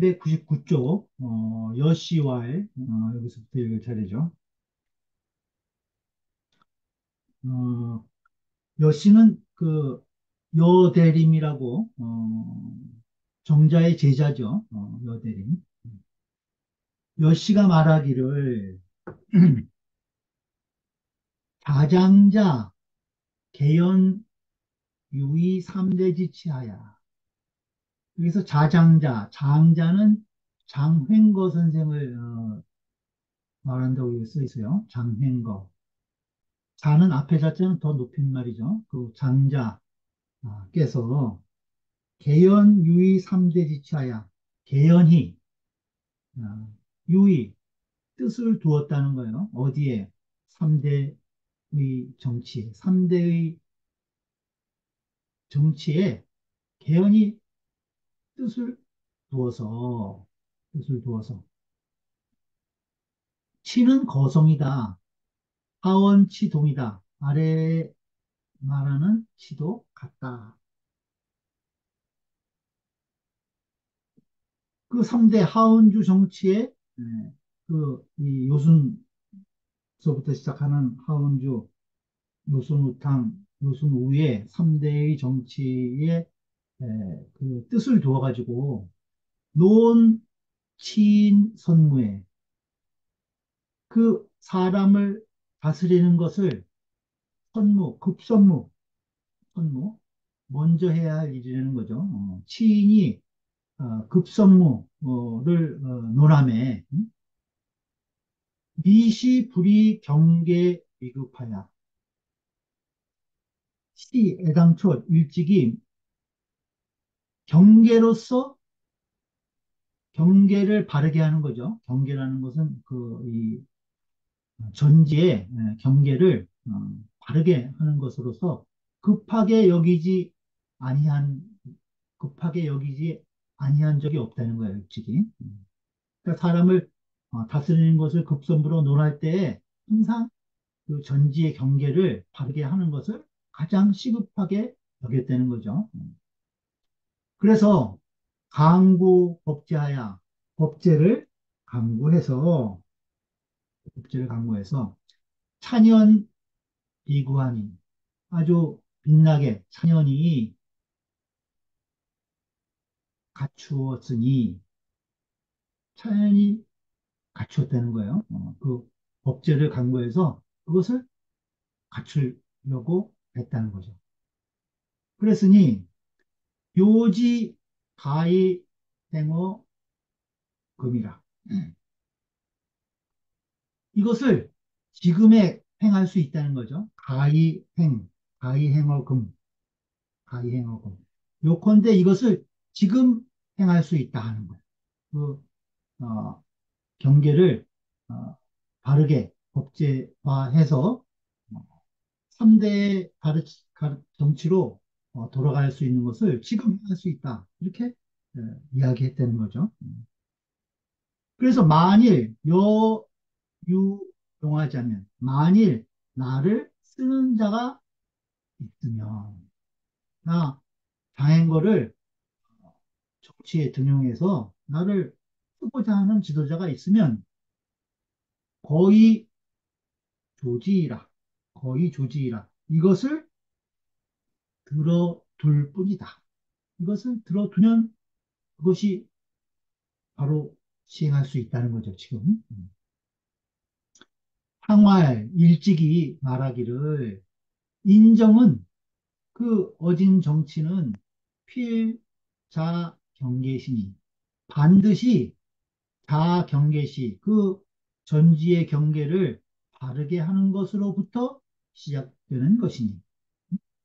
399쪽, 어, 여시와의, 어, 여기서부터 읽을 차례죠. 어, 여시는 그 여대림이라고, 어, 정자의 제자죠. 어, 여대림. 여시가 말하기를, 자장자, 개연, 유의, 삼대지치하야. 여기서 자장자, 장자는 장횡거 선생을 어, 말한다고 써 있어요. 장횡거. 자는 앞에 자자는 더 높인 말이죠. 그 장자께서 개연, 유의, 삼대 지치하야. 개연히 어, 유의 뜻을 두었다는 거예요. 어디에? 삼대의 정치에. 삼대의 정치에 개연히 뜻을 두어서 뜻을 두어서 치는 거성이다. 하원치동이다. 아래 말하는 치도 같다. 그 3대 하원주 정치의 예, 그이 요순서부터 시작하는 하원주, 요순우탕, 요순우의 3대의 정치에 예, 그 뜻을 두어가지고 논, 치인, 선무에 그 사람을 다스리는 것을 선무, 급선무, 선무 먼저 해야 할 일이라는 거죠. 어, 치인이 어, 급선무를 어, 논함에 음? 미시 불이 경계 위급하야 시 애당초 일찍이 경계로서 경계를 바르게 하는 거죠. 경계라는 것은 그 이 전지의 경계를 어, 바르게 하는 것으로서 급하게 여기지 아니한 급하게 여기지 아니한 적이 없다는 거예요, 일찍이. 그러니까 사람을 어, 다스리는 것을 급선무로 논할 때 항상 그 전지의 경계를 바르게 하는 것을 가장 시급하게 여겼다는 거죠. 그래서 강구 법제하야 법제를 강구해서 법제를 강구해서 찬연 비구하니 아주 빛나게 찬연이 갖추었으니 찬연이 갖추었다는 거예요. 어, 그 법제를 강구해서 그것을 갖추려고 했다는 거죠. 그랬으니 요지 가히 행어 금이라. 이것을 지금에 행할 수 있다는 거죠. 가히 행, 가히 행어 금, 가히 행어 금. 요컨대 이것을 지금 행할 수 있다 하는 거예요. 그, 어, 경계를 어, 바르게 법제화해서 3대 가르, 가르, 정치로 어, 돌아갈 수 있는 것을 지금 할 수 있다. 이렇게 에, 이야기했다는 거죠. 그래서 만일 여유용하자면 만일 나를 쓰는 자가 있으면 나 장행거를 정치에 등용해서 나를 쓰고자 하는 지도자가 있으면 거의 조지이라 거의 조지이라 이것을 들어둘 뿐이다. 이것을 들어두면 그것이 바로 시행할 수 있다는 거죠, 지금. 항활 일찍이 말하기를 인정은 그 어진 정치는 필자 경계시니 반드시 자 경계시 그 전지의 경계를 바르게 하는 것으로부터 시작되는 것이니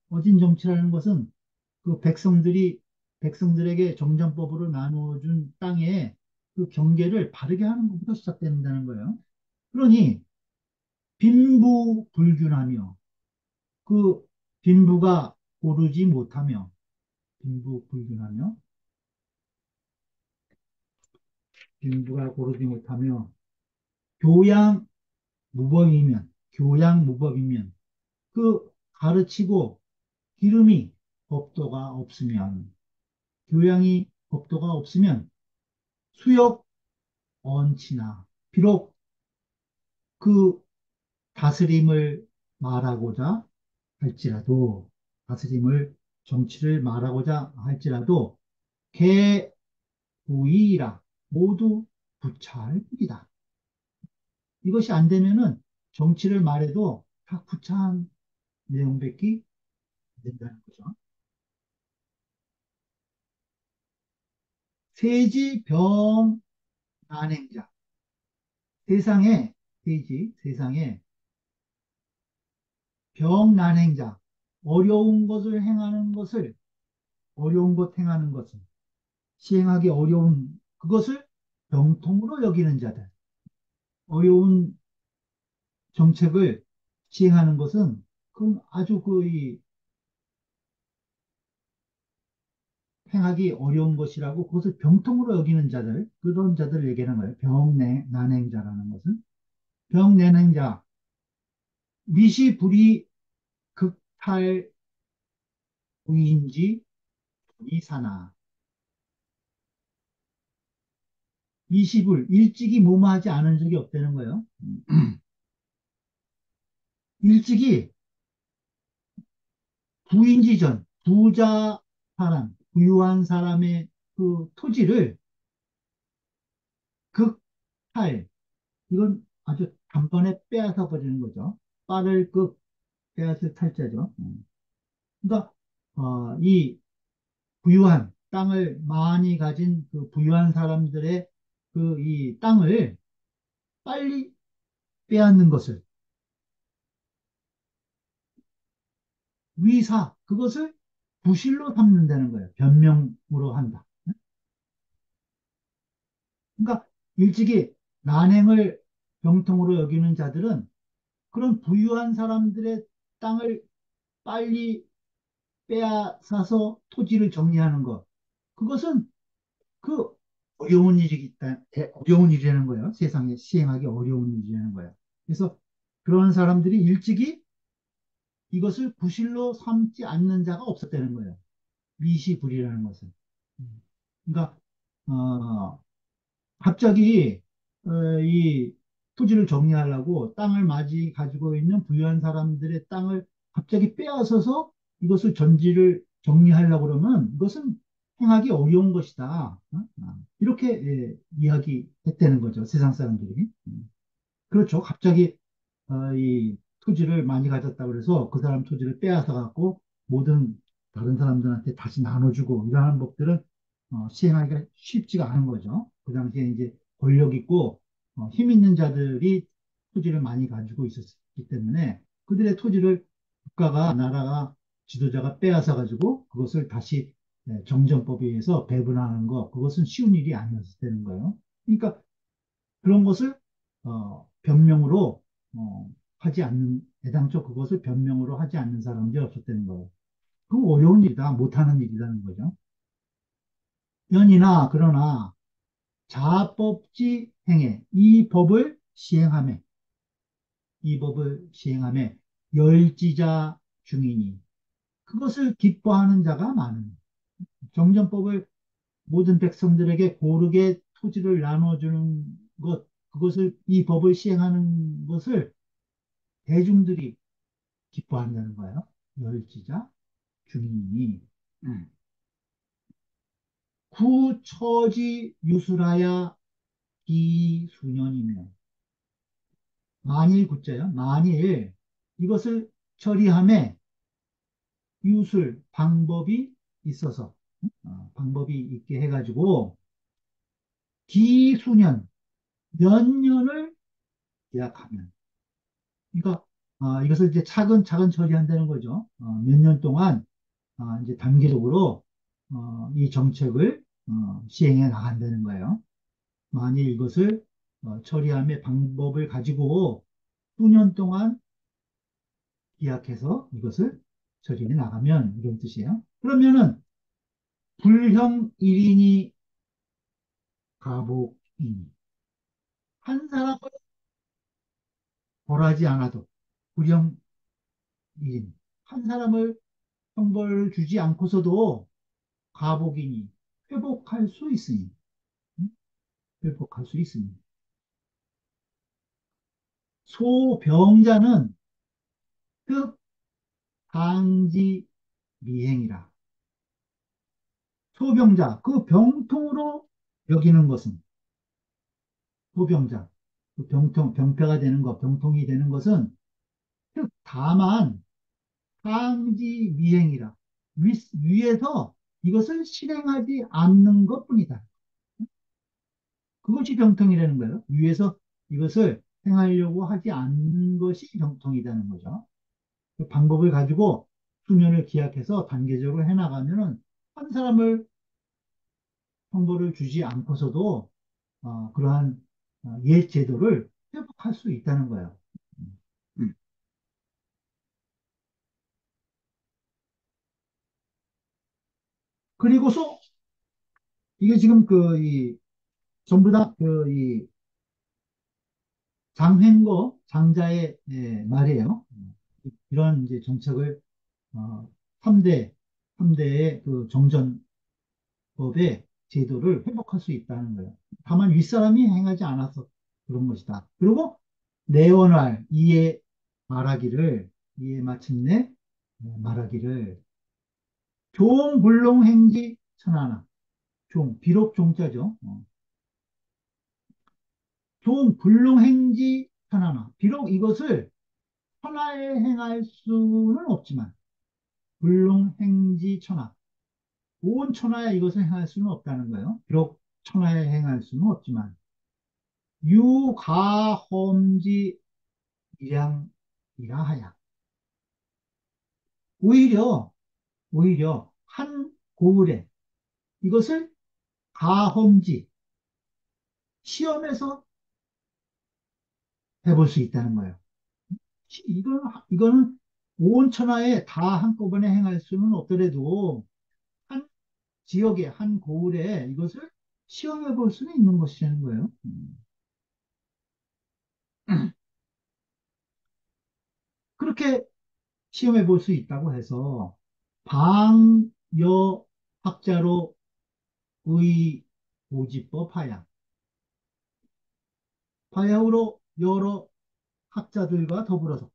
어진 정치라는 것은 그 백성들이 백성들에게 정전법으로 나누어준 땅에 그 경계를 바르게 하는 것부터 시작된다는 거예요. 그러니 빈부 불균하며 그 빈부가 고르지 못하며 빈부 불균하며 빈부가 고르지 못하며 교양 무법이면 교양 무법이면 그 가르치고 기름이 법도가 없으면 교양이 법도가 없으면 수역 언치나 비록 그 다스림을 말하고자 할지라도 다스림을 정치를 말하고자 할지라도 개우이라 모두 부찰이다. 이것이 안 되면은 정치를 말해도 다 구차한 내용밖에 안 된다는 거죠. 세지 병 난행자. 세상에 세지 세상에 병 난행자. 어려운 것을 행하는 것을 어려운 것 행하는 것을 시행하기 어려운 그것을 병통으로 여기는 자들. 어려운 정책을 시행하는 것은 그건 아주 그이 행하기 어려운 것이라고 그것을 병통으로 여기는 자들 그런 자들을 얘기하는 거예요. 병난행자라는 것은. 병난행자. 미시불이 극탈 부인지 이사나. 미시불. 일찍이 뭐뭐하지 않은 적이 없다는 거예요. 일찍이 부인지전 부자 사람 부유한 사람의 그 토지를 극탈 이건 아주 단번에 빼앗아 버리는 거죠. 빠를 극 빼앗을 탈자죠. 음. 그러니까 어, 이 부유한 땅을 많이 가진 그 부유한 사람들의 그 이 땅을 빨리 빼앗는 것을 위사 그것을 부실로 삼는다는 거예요. 변명으로 한다. 그러니까 일찍이 난행을 병통으로 여기는 자들은 그런 부유한 사람들의 땅을 빨리 빼앗아서 토지를 정리하는 것. 그것은 그 어려운 일이기 때문에 어려운 일이라는 거예요. 세상에 시행하기 어려운 일이라는 거예요. 그래서 그런 사람들이 일찍이 이것을 부실로 삼지 않는 자가 없었다는 거예요. 미시불이라는 것은. 그러니까 어, 갑자기 어, 이 토지를 정리하려고 땅을 맞이 가지고 있는 부유한 사람들의 땅을 갑자기 빼앗아서 이것을 전지를 정리하려고 그러면 이것은 행하기 어려운 것이다. 어? 아, 이렇게 예, 이야기했다는 거죠. 세상 사람들이. 음. 그렇죠. 갑자기 어, 이 토지를 많이 가졌다 그래서 그 사람 토지를 빼앗아 갖고 모든 다른 사람들한테 다시 나눠주고 이러한 법들은 어, 시행하기가 쉽지가 않은 거죠. 그 당시에 이제 권력 있고 어, 힘 있는 자들이 토지를 많이 가지고 있었기 때문에 그들의 토지를 국가가 나라가 지도자가 빼앗아 가지고 그것을 다시 네, 정전법에 의해서 배분하는 것 그것은 쉬운 일이 아니었을 때는 거예요. 그러니까 그런 것을 어, 변명으로 어, 하지 않는 애당초 그것을 변명으로 하지 않는 사람들이 없었다는 거예요. 그 어려운 일이다, 못하는 일이라는 거죠. 연이나 그러나 자법지 행해 이 법을 시행함에 이 법을 시행함에 열지자 중이니 그것을 기뻐하는 자가 많은 정전법을 모든 백성들에게 고르게 토지를 나눠주는 것 그것을 이 법을 시행하는 것을 대중들이 기뻐한다는 거예요. 열지자 중인이 음. 구처지 유술하야 기수년이며 만일 구자요. 만일 이것을 처리함에 유술 방법이 있어서 어, 방법이 있게 해가지고 기수년 몇 년을 계약하면 그러니까 어, 이것을 이제 차근차근 처리한다는 거죠. 어, 몇년 동안 어, 이제 단계적으로 어, 이 정책을 어, 시행해 나간다는 거예요. 만일 이것을 어, 처리함의 방법을 가지고 수년 동안 기약해서 이것을 처리해 나가면 이런 뜻이에요. 그러면은 불형 1인이 가복이니 한 사람을 벌하지 않아도 불형 1인 한 사람을 형벌을 주지 않고서도 가복이니 회복할 수 있으니 회복할 수 있습니다. 소병자는 특강지 미행이라. 소병자, 그 병통으로 여기는 것은 소병자, 그 병통, 병폐가 되는 것, 병통이 되는 것은 즉 다만 상지 미행이라 위, 위에서 이것을 실행하지 않는 것뿐이다. 그것이 병통이라는 거예요. 위에서 이것을 행하려고 하지 않는 것이 병통이라는 거죠. 그 방법을 가지고 수년을 기약해서 단계적으로 해나가면은 한 사람을 형벌을 주지 않고서도 어, 그러한 어, 옛 제도를 회복할 수 있다는 거예요. 음. 그리고서 이게 지금 그 이 전부 다 그 이 장횡거 장자의 예, 말이에요. 이런 이제 정책을 어, 3대 3대의 그 정전법의 제도를 회복할 수 있다는 거예요. 다만 윗사람이 행하지 않아서 그런 것이다. 그리고 내원할 이에 말하기를 이에 마침내 말하기를 종불능행지 천하나 종 비록 종자죠. 어. 종불능행지 천하나 비록 이것을 천하에 행할 수는 없지만 불능행지 천하 온 천하에 이것을 행할 수는 없다는 거예요. 비록 천하에 행할 수는 없지만 유가험지 일양이라 하야 오히려 오히려 한 고을에 이것을 가험지 시험에서 해볼 수 있다는 거예요. 이건 이거는 온 천하에 다 한꺼번에 행할 수는 없더라도 한 지역의 한 고을에 이것을 시험해 볼 수는 있는 것이라는 거예요. 음. 그렇게 시험해 볼 수 있다고 해서 방여 학자로 의 고지법 하야 바야흐로 여러 학자들과 더불어서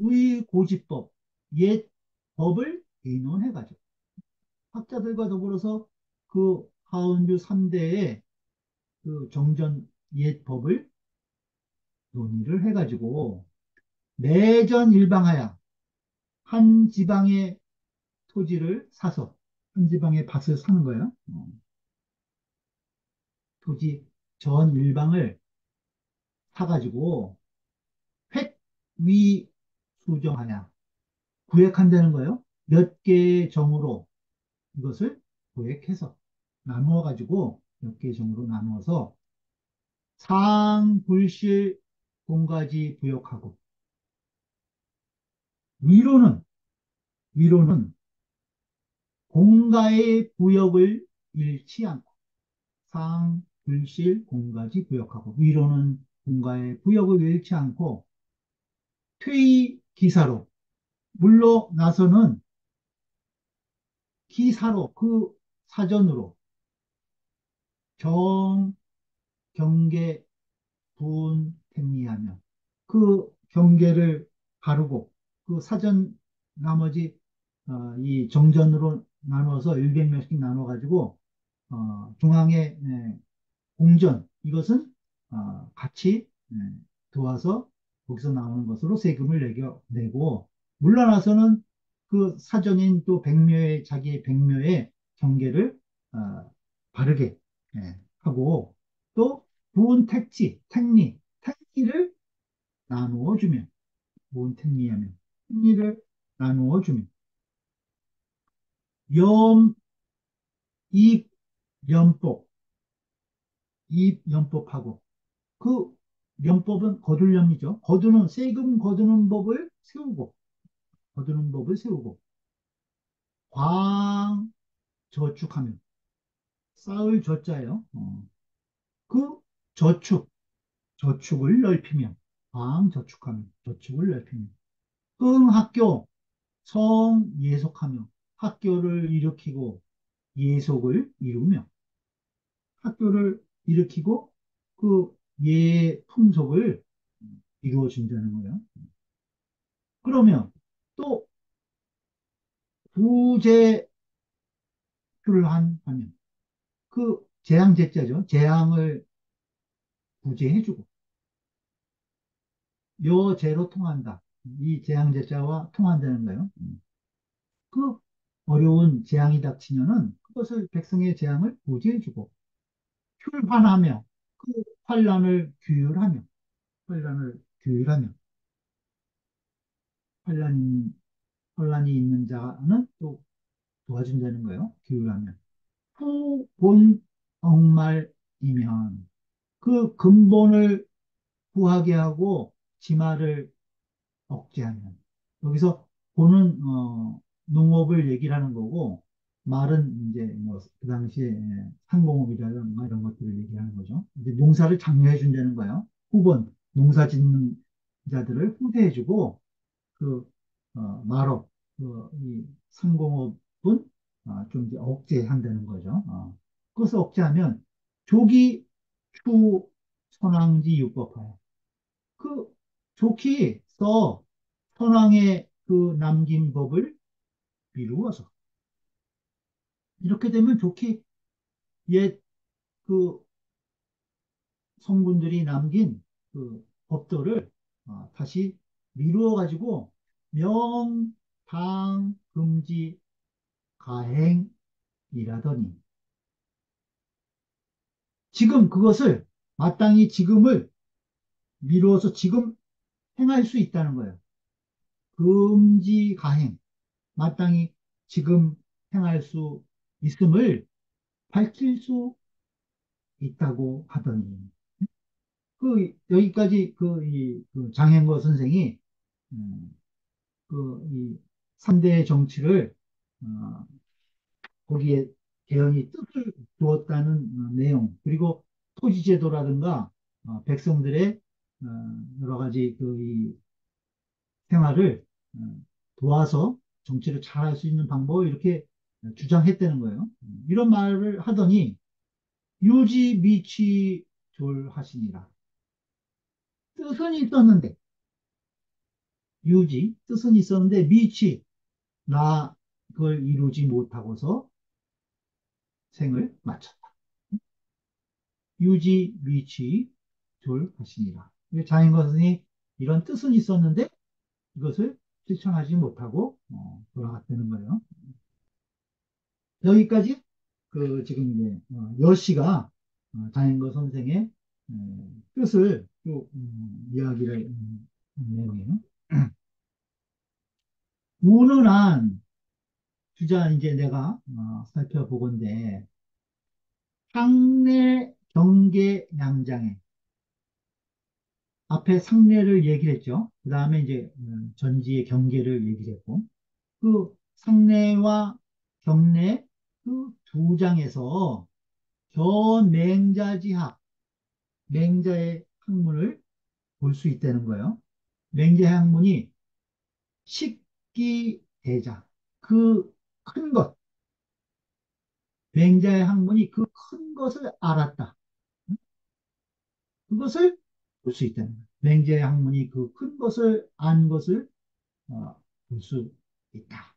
의 고지법 옛 법을 의논해가지고 학자들과 더불어서 그 하은주 3대의 그 정전 옛 법을 논의를 해가지고 내전 일방하야 한 지방의 토지를 사서 한 지방의 밭을 사는 거예요. 어. 토지 전 일방을 사가지고 획위 수정하냐 구획한다는 거예요. 몇 개의 정으로 이것을 구획해서 나누어 가지고 몇 개의 정으로 나누어서 상 불실 공가지 부역하고 위로는 위로는 공가의 부역을 잃지 않고 상, 불실, 공가지 부역하고 위로는 공가의 부역을 잃지 않고 퇴위 기사로 물러 나서는 기사로 그 사전으로 정, 경계, 분, 택리하며 그 경계를 바르고 그 사전 나머지 어, 이 정전으로 나눠서 100명씩 나눠 가지고 어, 중앙에 네, 공전 이것은 어, 같이 네, 도와서 거기서 나오는 것으로 세금을 내겨, 내고 물러나서는 그 사전인 또 백묘의 자기의 백묘의 경계를 어, 바르게 예, 하고 또 부은 택지, 택리, 택리를 나누어 주면 부은 택리하면 택리를 나누어 주면 염, 입, 연법, 입, 연법하고 그 연법은 거둘 염이죠. 거두는 세금 거두는 법을 세우고 거두는 법을 세우고 광 저축하면 쌓을 저자예요. 어. 그 저축 저축을 넓히면 광 저축하면 저축을 넓히면 응 학교 성 예속하며 학교를 일으키고 예속을 이루며 학교를 일으키고 그예 풍속을 이루어 준다는 거예요. 그러면 또 구제를 한 하면 그 재앙제자죠. 재앙을 구제해주고 묘제로 통한다. 이 재앙제자와 통한다는 거예요. 그 어려운 재앙이 닥치면은 그것을 백성의 재앙을 구제해주고 흉환하며 그 환란을 규율하며 환란을 규율하며 환란 환란이 있는 자는 또 도와준다는 거예요. 규율하면 후본 억말이면 그 근본을 구하게 하고 지마를 억제하면 여기서 보는 어, 농업을 얘기를 하는 거고 말은 이제 뭐 그 당시에 상공업이라든가 이런 것들을 얘기하는 거죠. 이제 농사를 장려해 준다는 거예요. 후본 농사 짓는 자들을 후대해 주고 그 어, 말업 그, 이 상공업은 어, 좀 이제 억제한다는 거죠. 어. 그것을 억제하면 조기 추 선왕지 유법하여 그 좋게 써 선왕의 그 남긴 법을 미루어서 이렇게 되면 좋게 옛그 성군들이 남긴 그 법도를 어, 다시 미루어 가지고 명, 당, 금지, 가행이라더니. 지금 그것을 마땅히 지금을 미루어서 지금 행할 수 있다는 거예요. 금지 가행, 마땅히 지금 행할 수 있음을 밝힐 수 있다고 하더니. 그 여기까지 그, 이, 그 장행거 선생이 음, 그 이 3대 정치를 어, 거기에 개헌이 뜻을 두었다는 어, 내용 그리고 토지제도라든가 어, 백성들의 어, 여러 가지 그이 생활을 어, 도와서 정치를 잘할 수 있는 방법을 이렇게 주장했다는 거예요. 이런 말을 하더니 유지 미취 졸하시니라. 뜻은 있었는데 유지 뜻은 있었는데 미취 나 그걸 이루지 못하고서 생을 마쳤다. 유지 미취 졸하시니라. 자인과 선생이 이런 뜻은 있었는데 이것을 실천하지 못하고 어, 돌아갔다는 거예요. 여기까지 그 지금 이제 어, 여씨가 어, 장인거 선생의 어, 뜻을 또 음, 이야기를 음, 내용이에요. 운운한 주자 이제 내가 어, 살펴보건데 상내 경계 양장에 앞에 상례를 얘기를 했죠. 그 다음에 이제 음, 전지의 경계를 얘기를 했고, 그 상례와 경례 그 두 장에서 견맹자지학, 맹자의 학문을 볼 수 있다는 거예요. 맹자의 학문이 식기대자, 그큰 것, 맹자의 학문이 그 큰 것을 알았다. 그것을 볼 수 있다는 거예요. 맹자의 학문이 그 큰 것을 안 것을 어, 볼수 있다.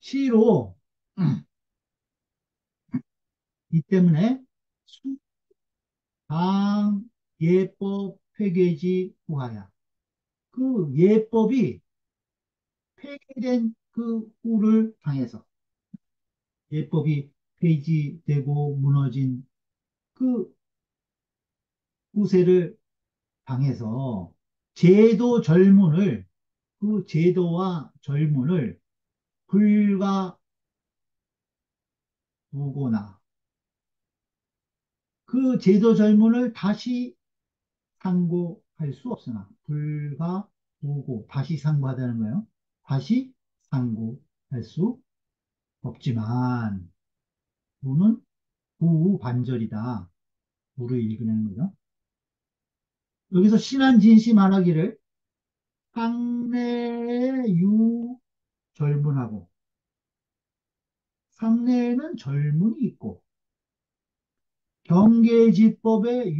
시로 이 때문에 당 예법 폐계지 후하야. 그 예법이 폐기된 그 후를 당해서 예법이 폐지되고 무너진 그 후세를 당해서 제도 절문을 그 제도와 절문을 불과 두거나 그 제도 절문을 다시 상고할 수 없으나 불과 두고 다시 상고하다는 거예요. 다시 상고할 수 없지만 무는 부반절이다. 무를 읽으는 거죠. 여기서 신한 진시 말하기를 상내유 절문하고 상례에는 절문이 있고 경계지법의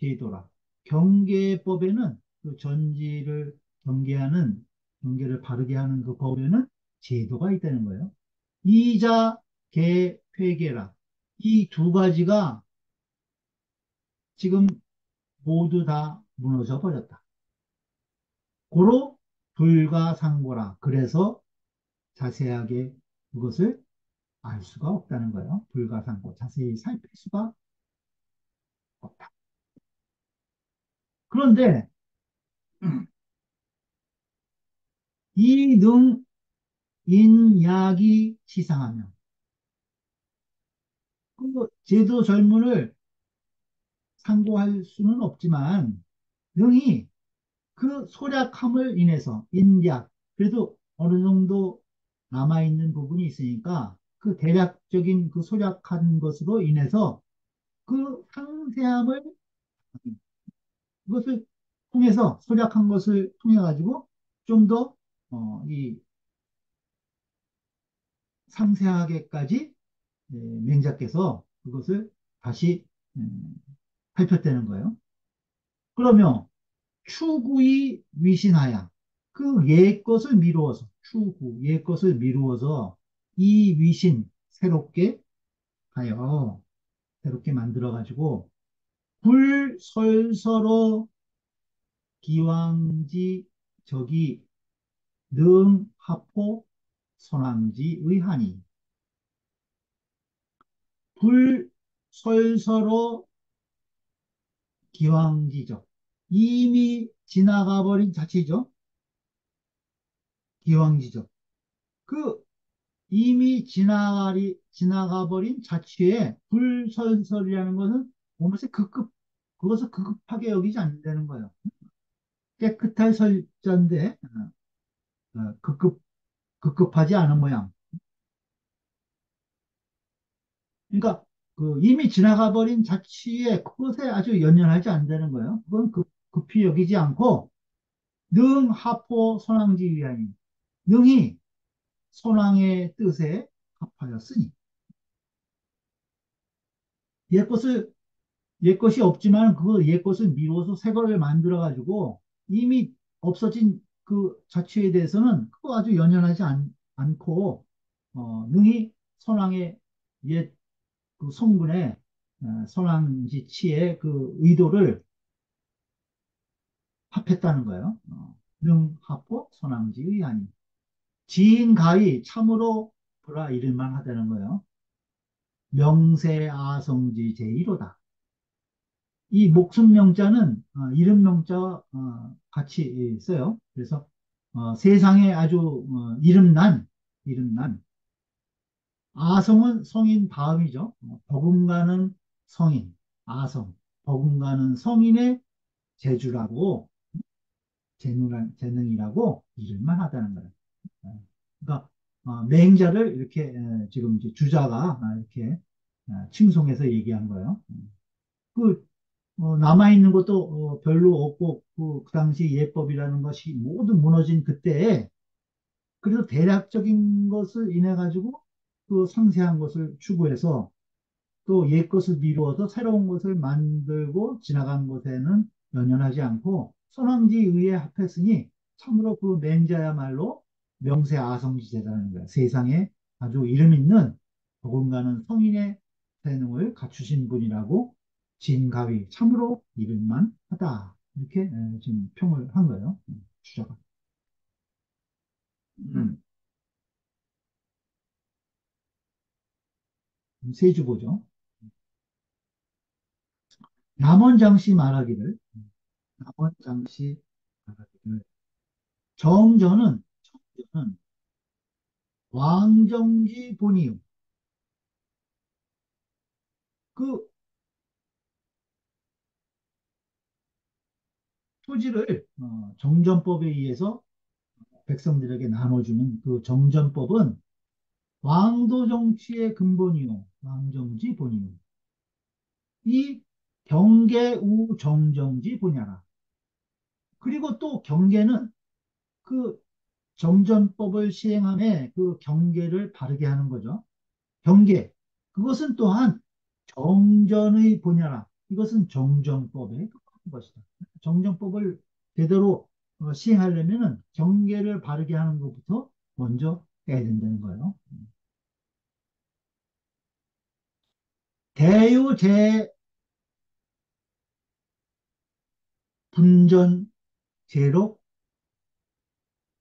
유제도라. 경계법에는 그 전지를 경계하는 경계를 바르게 하는 그 법에는 제도가 있다는 거예요. 이자 개 회계라. 이 두 가지가 지금 모두 다 무너져 버렸다. 고로 불가상고라. 그래서 자세하게 그것을 알 수가 없다는 거예요. 불가상고. 자세히 살필 수가 없다. 그런데 이능 인약이 치상하며 그 제도 절문을 상고할 수는 없지만 능이 그 소략함을 인해서 인약 그래도 어느 정도 남아있는 부분이 있으니까 그 대략적인 그 소략한 것으로 인해서 그 상세함을 그것을 통해서 소략한 것을 통해 가지고 좀더 어, 이 상세하게까지 예, 맹자께서 그것을 다시 음, 살폈다는 거예요. 그러면 추구이 위신하야 그 옛 것을 미루어서 추구 옛 것을 미루어서 이 위신 새롭게 하여 새롭게 만들어 가지고 불설서로 기왕지 저기 능하포 선왕지 의하니 불설서로 기왕지적. 이미 지나가 버린 자체죠. 기왕지적. 그 이미 지나가리, 지나가 버린 자취에 불설설이라는 것은 몸에서 급급, 그것을 급급하게 여기지 않는다는 거예요. 깨끗할 설자인데, 어, 어, 급급, 급급하지 않은 모양. 그러니까, 그 이미 지나가 버린 자취에 그것에 아주 연연하지 않는다는 거예요. 그건 급, 급히 여기지 않고, 능, 하포, 선왕지 위하니. 능이 선왕의 뜻에 합하였으니 옛것을 옛 것이 없지만 그 옛 것을 미뤄서 새 거를 만들어 가지고 이미 없어진 그 자취에 대해서는 그거 아주 연연하지 않, 않고 어, 능히 선왕의 옛 그 성분의 어, 선왕지 치의 그 의도를 합했다는 거예요. 어, 능합고 선왕지의 아니 지인가히 참으로 보라 이를만 하다는 거예요. 명세아성지 제1호다. 이 목숨 명자는 어, 이름 명자 어, 같이 써요. 그래서 어, 세상에 아주 어, 이름난 이름난 아성은 성인 다음이죠. 어, 버금가는 성인 아성 버금가는 성인의 재주라고 재능, 재능이라고 이름만 하다는 거예요. 그러니까 어, 맹자를 이렇게 지금 주자가 이렇게 칭송해서 얘기한 거예요. 그 어, 남아있는 것도 어, 별로 없고 그, 그 당시 예법이라는 것이 모두 무너진 그때에 그래서 대략적인 것을 인해 가지고 그 상세한 것을 추구해서 또 옛 것을 미루어서 새로운 것을 만들고 지나간 것에는 연연하지 않고 선왕지 의에 합했으니 참으로 그 맹자야말로 명세아성지제라는 거야. 세상에 아주 이름 있는 더군가는 성인의 재능을 갖추신 분이라고 진가위 참으로 이름만 하다 이렇게 지금 평을 한 거예요. 음, 주자가. 음. 세주보죠. 남원장씨 말하기를 남원장씨 말하기를 정전은 정전은 왕정지 본이요. 그 토지를 어, 정전법에 의해서 백성들에게 나눠주는 그 정전법은 왕도 정치의 근본이요. 왕정지 본이요. 이 경계우 정정지 분야라. 그리고 또 경계는 그 정전법을 시행함에 그 경계를 바르게 하는 거죠. 경계. 그것은 또한 정전의 분야라. 이것은 가까운 것이다. 정정법을 제대로 어, 시행하려면은 경계를 바르게 하는 것부터 먼저 해야 된다는 거예요. 대유제 분전 제록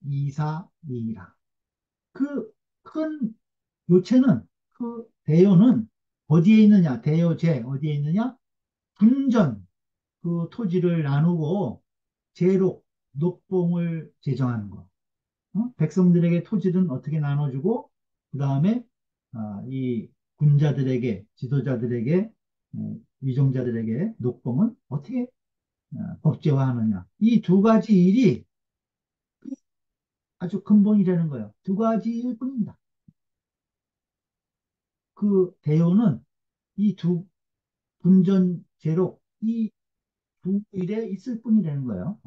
이사이라. 그 큰 요체는 그 대요는 어디에 있느냐? 대요제 어디에 있느냐? 분전 그 토지를 나누고 제록 녹봉을 제정하는 거. 어? 백성들에게 토지는 어떻게 나눠주고 그 다음에 아, 이 군자들에게 지도자들에게 어, 위종자들에게 녹봉은 어떻게 어, 법제화하느냐. 이 두 가지 일이 아주 근본이라는 거예요. 두 가지 일 뿐입니다. 그 대요는 이 두 분전 제록 이 두 일에 있을 뿐이라는 거예요.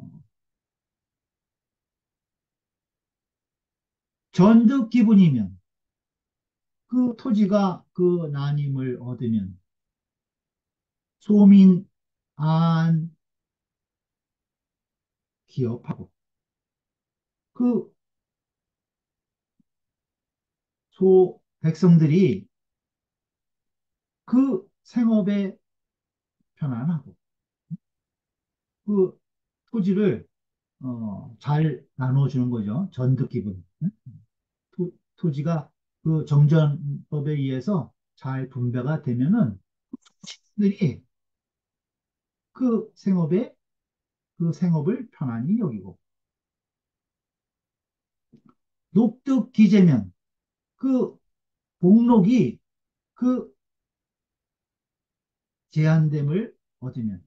전득 기분이면 그 토지가 그 난임을 얻으면 소민 안 기업하고 그 소 백성들이 그 생업에 편안하고 그 토지를 어, 잘 나눠주는 거죠. 전득 기분. 토, 토지가 그 정전법에 의해서 잘 분배가 되면은 들이 그 생업에 그 생업을 편안히 여기고 녹득 기재면 그 목록이 그 제한됨을 얻으면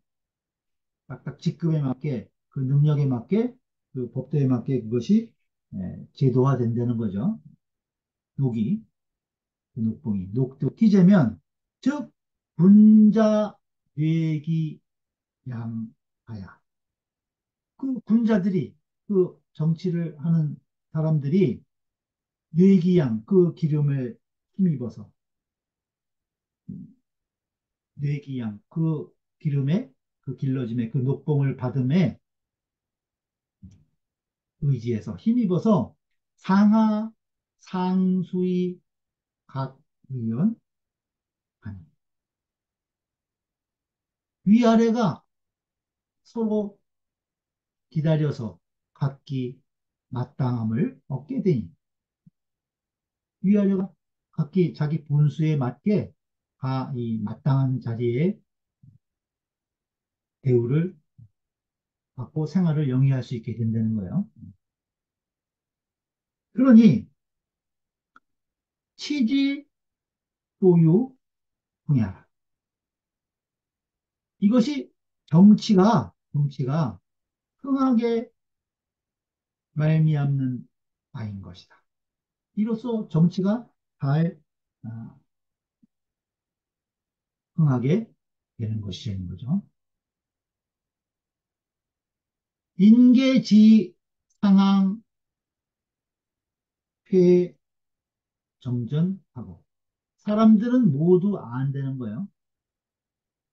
딱딱 직급에 맞게 그 능력에 맞게 그 법도에 맞게 그것이 예, 제도화된다는 거죠. 녹이. 그 녹봉이. 녹득 기재면 즉 분자 뇌기 양하야. 그 군자들이 그 정치를 하는 사람들이 뇌기양 그 기름에 힘입어서. 뇌기양 그 기름에 그 길러짐에 그 녹봉을 받음에 의지해서 힘입어서 상하 상수의 각 의원 아니 위아래가 서로 기다려서 각기 마땅함을 얻게 되니 위아래가 각기 자기 분수에 맞게 다 이 마땅한 자리에 대우를 받고 생활을 영위할 수 있게 된다는 거예요. 그러니 치지 소유 분야 이것이 정치가 정치가 흥하게 말미암는 바인 것이다. 이로써 정치가 잘 아, 흥하게 되는 것이라는 거죠. 인계지 상황 폐 정전하고 사람들은 모두 안 되는 거예요.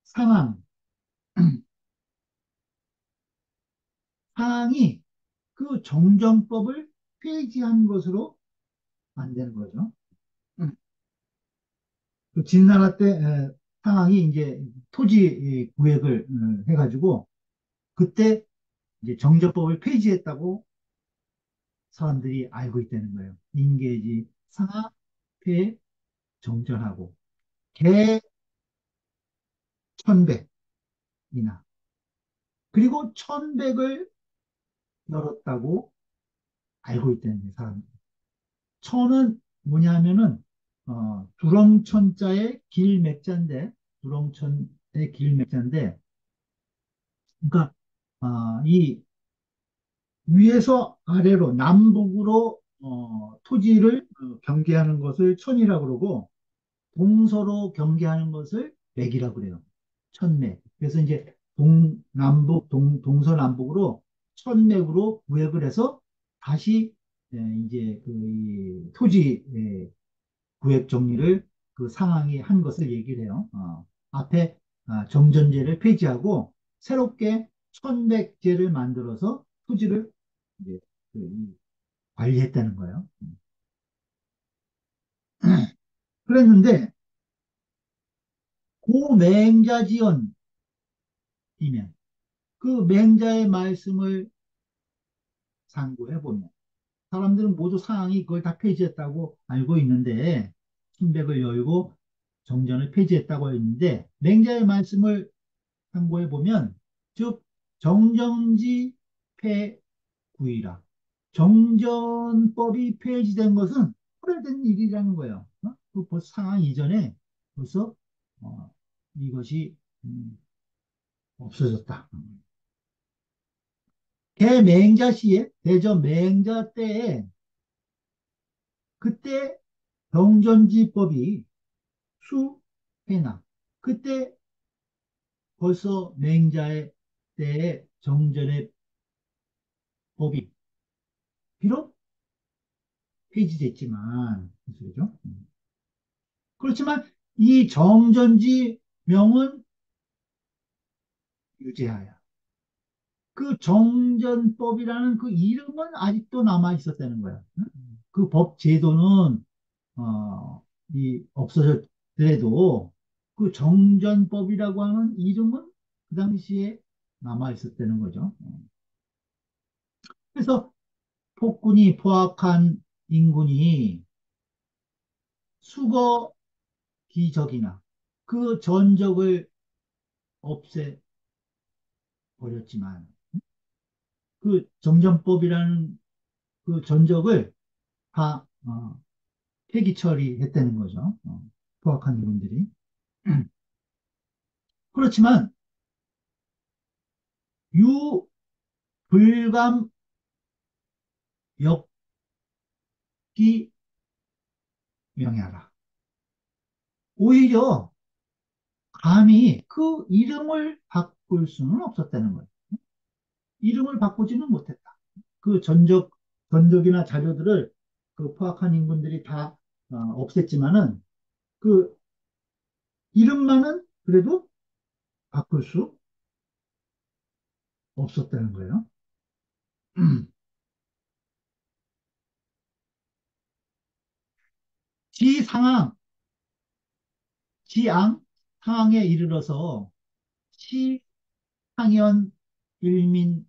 상황 상황이 그 정정법을 폐지한 것으로 만드는 거죠. 그 진나라 때 에, 상황이 이제 토지 구획을 어, 해가지고 그때 이제 정정법을 폐지했다고 사람들이 알고 있다는 거예요. 인계지 상하 폐 정전하고 개 천백이나 그리고 천백을 열었다고 알고 있다는 거예요. 사람들이. 천은 뭐냐면은 어, 두렁천자의 길맥자인데 두렁천의 길맥자인데 그러니까 아, 이 위에서 아래로 남북으로 어, 토지를 어, 경계하는 것을 천이라고 그러고 동서로 경계하는 것을 맥이라고 그래요. 천맥. 그래서 이제 동남북 동 동서남북으로 천맥으로 구획을 해서 다시 예, 이제 그 토지 예, 구획 정리를 그 상황이 한 것을 얘기를 해요. 어, 앞에 아, 정전제를 폐지하고 새롭게 천백제를 만들어서 토지를 이제 그, 이, 관리했다는 거예요. 그랬는데 고맹자지연이면 그 맹자의 말씀을 상고해 보면 사람들은 모두 상황이 그걸 다 폐지했다고 알고 있는데 신백을 열고 정전을 폐지했다고 했는데 맹자의 말씀을 참고해 보면 즉 정정지 폐구이라 정전법이 폐지된 것은 오래된 일이라는 거예요. 어? 그 상황 이전에 벌써 어, 이것이 음, 없어졌다. 대맹자 시에 대저 맹자 때에 그때 정전지법이 수해나 그때 벌써 맹자의 때에 정전의 법이 비록 폐지됐지만 그죠? 그렇지만 이 정전지 명은 유지하여 그 정전법이라는 그 이름은 아직도 남아 있었다는 거야. 그 법 제도는 어, 이 없어졌더라도 그 정전법이라고 하는 이름은 그 당시에 남아 있었다는 거죠. 그래서 폭군이 포악한 인군이 수거 기적이나 그 전적을 없애 버렸지만 그 정전법이라는 그 전적을 다 어, 폐기 처리했다는 거죠. 어, 포악한 인군들이. 그렇지만 유 불감 역기 명예하라. 오히려 감히 그 이름을 바꿀 수는 없었다는 거예요. 이름을 바꾸지는 못했다. 그 전적, 전적이나 자료들을 그 포악한 인군들이 다 어, 없앴지만은 그 이름만은 그래도 바꿀 수 없었다는 거예요. 지 상황, 지앙, 상황에 이르러서 시, 상현, 일민,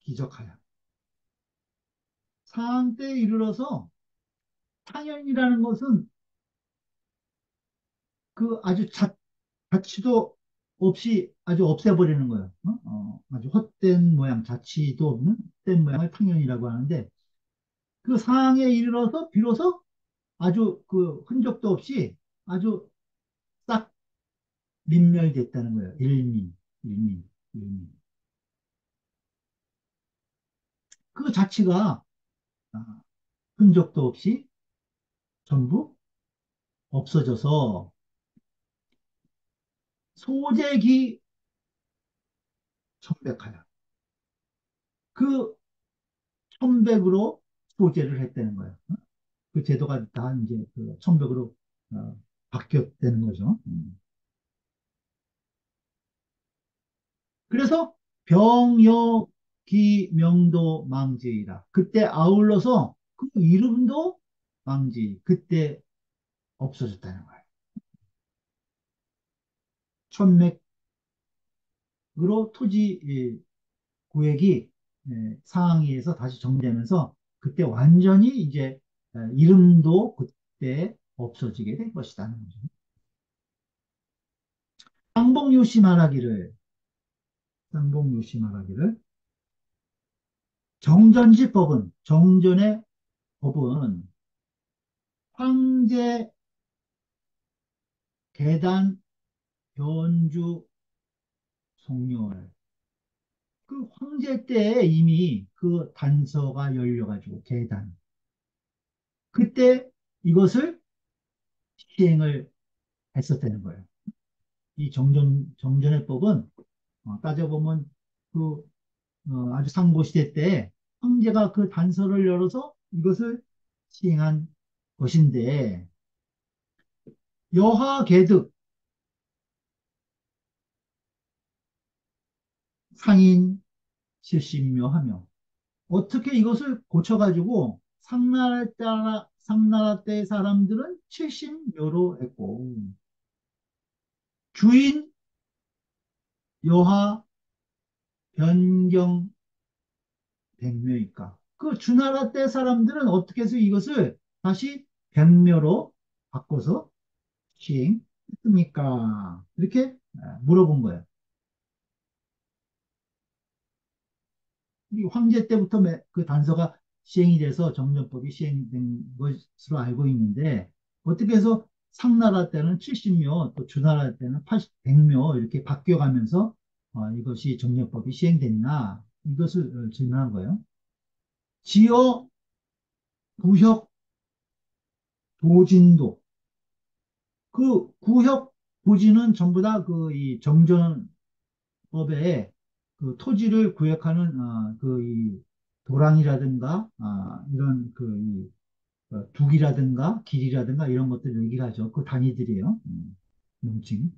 기적하여. 상황 때에 이르러서 상현이라는 것은 그 아주 자, 자치도 없이 아주 없애버리는 거예요. 어? 어, 아주 헛된 모양, 자치도 없는 헛된 모양을 탕연이라고 하는데 그 상황에 이르러서 비로소 아주 그 흔적도 없이 아주 싹 민멸됐다는 거예요. 일민, 일민, 일민. 그 자치가 아, 흔적도 없이 전부 없어져서 소재기 천백하야. 그 천백으로 소재를 했다는 거예요. 그 제도가 다 이제 그 천백으로 어, 바뀌었다는 거죠. 음. 그래서 병여기 명도 망지이라. 그때 아울러서 그 이름도 망지. 그때 없어졌다는 거예요. 천맥으로 토지 예, 구획이 예, 상황에서 다시 정리되면서 그때 완전히 이제 예, 이름도 그때 없어지게 된 것이라는 거죠. 상봉유시 말하기를 상봉유시 말하기를 정전지법은 정전의 법은 황제 계단 변주 송룡을 그 황제 때 이미 그 단서가 열려가지고 계단 그때 이것을 시행을 했었다는 거예요. 이 정전 정전의 법은 어, 따져보면 그 어, 아주 상고 시대 때 황제가 그 단서를 열어서 이것을 시행한 것인데 여하개득 상인 70묘 하며 어떻게 이것을 고쳐가지고 상나라 따라 상나라 때 사람들은 70묘로 했고 주인 여하 변경 100묘일까? 그 주나라 때 사람들은 어떻게 해서 이것을 다시 변묘로 바꿔서 시행했습니까? 이렇게 물어본 거예요. 이 황제 때부터 그 단서가 시행이 돼서 정전법이 시행된 것으로 알고 있는데 어떻게 해서 상나라 때는 70묘, 또 주나라 때는 80, 100묘 이렇게 바뀌어가면서 어, 이것이 정전법이 시행됐나 이것을 어, 질문한 거예요. 지어 구역 도진도 그 구역 도지는 전부 다 그 이 정전법에 그 토지를 구역하는 어, 그이 도랑이라든가 아, 이런 그 어, 두기라든가 길이라든가 이런 것들 얘기를 하죠. 그 단위들이에요. 음, 명칭.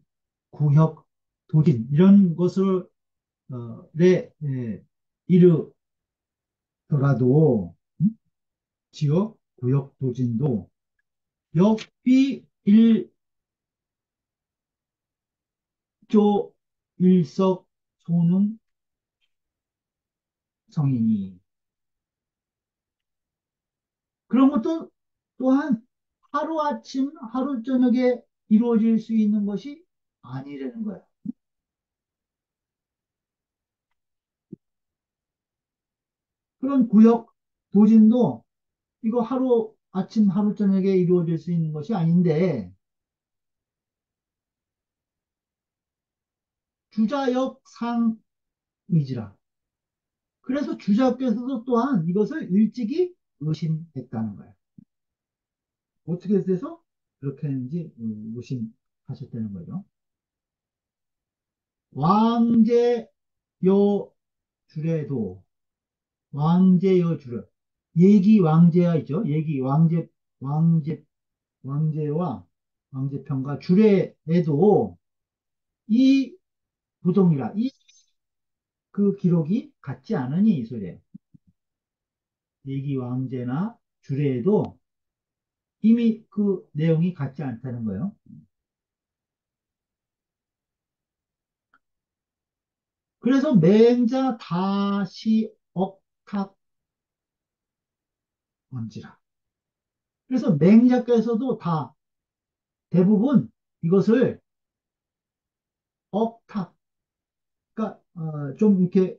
구역, 도진 이런 것을 어, 네, 네, 이르더라도 음? 지역, 구역, 도진도 역비 일조 일석 소능 성인이 그런 것도 또한 하루아침, 하루 저녁에 이루어질 수 있는 것이 아니라는 거야. 그런 구역, 도진도 이거 하루 아침, 하루 저녁에 이루어질 수 있는 것이 아닌데 주자역 상 의지라. 그래서 주자께서도 또한 이것을 일찍이 의심했다는 거예요. 어떻게 돼서 그렇게 했는지 의심하셨다는 거죠. 왕제요 주례도 왕제요 주례 얘기 왕제가 있죠. 얘기 왕제 왕제 왕제와 왕제편과 주례에도 이 부동이라 이 그 기록이 같지 않으니 이 소리예요. 얘기 왕제나 주례에도 이미 그 내용이 같지 않다는 거예요. 그래서 맹자 다시 억탁 원지라. 그래서 맹자께서도 다 대부분 이것을 억탁, 어, 좀 이렇게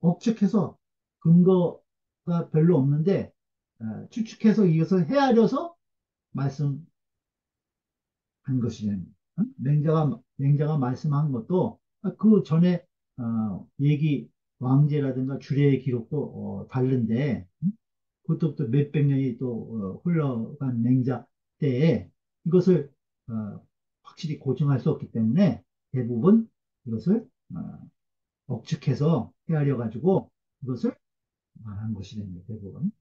억측해서 근거가 별로 없는데 어, 추측해서 이것을 헤아려서 말씀한 것이냐. 어? 맹자가 맹자가 말씀한 것도 그 전에 어, 얘기 왕제라든가 주례의 기록도 어, 다른데 그것도 또 몇백 년이 또 어, 흘러간 맹자 때에 이것을 어, 확실히 고증할 수 없기 때문에 대부분 이것을 어, 억측해서 헤아려 가지고 이것을 말한 것이 됩니다. 대부분.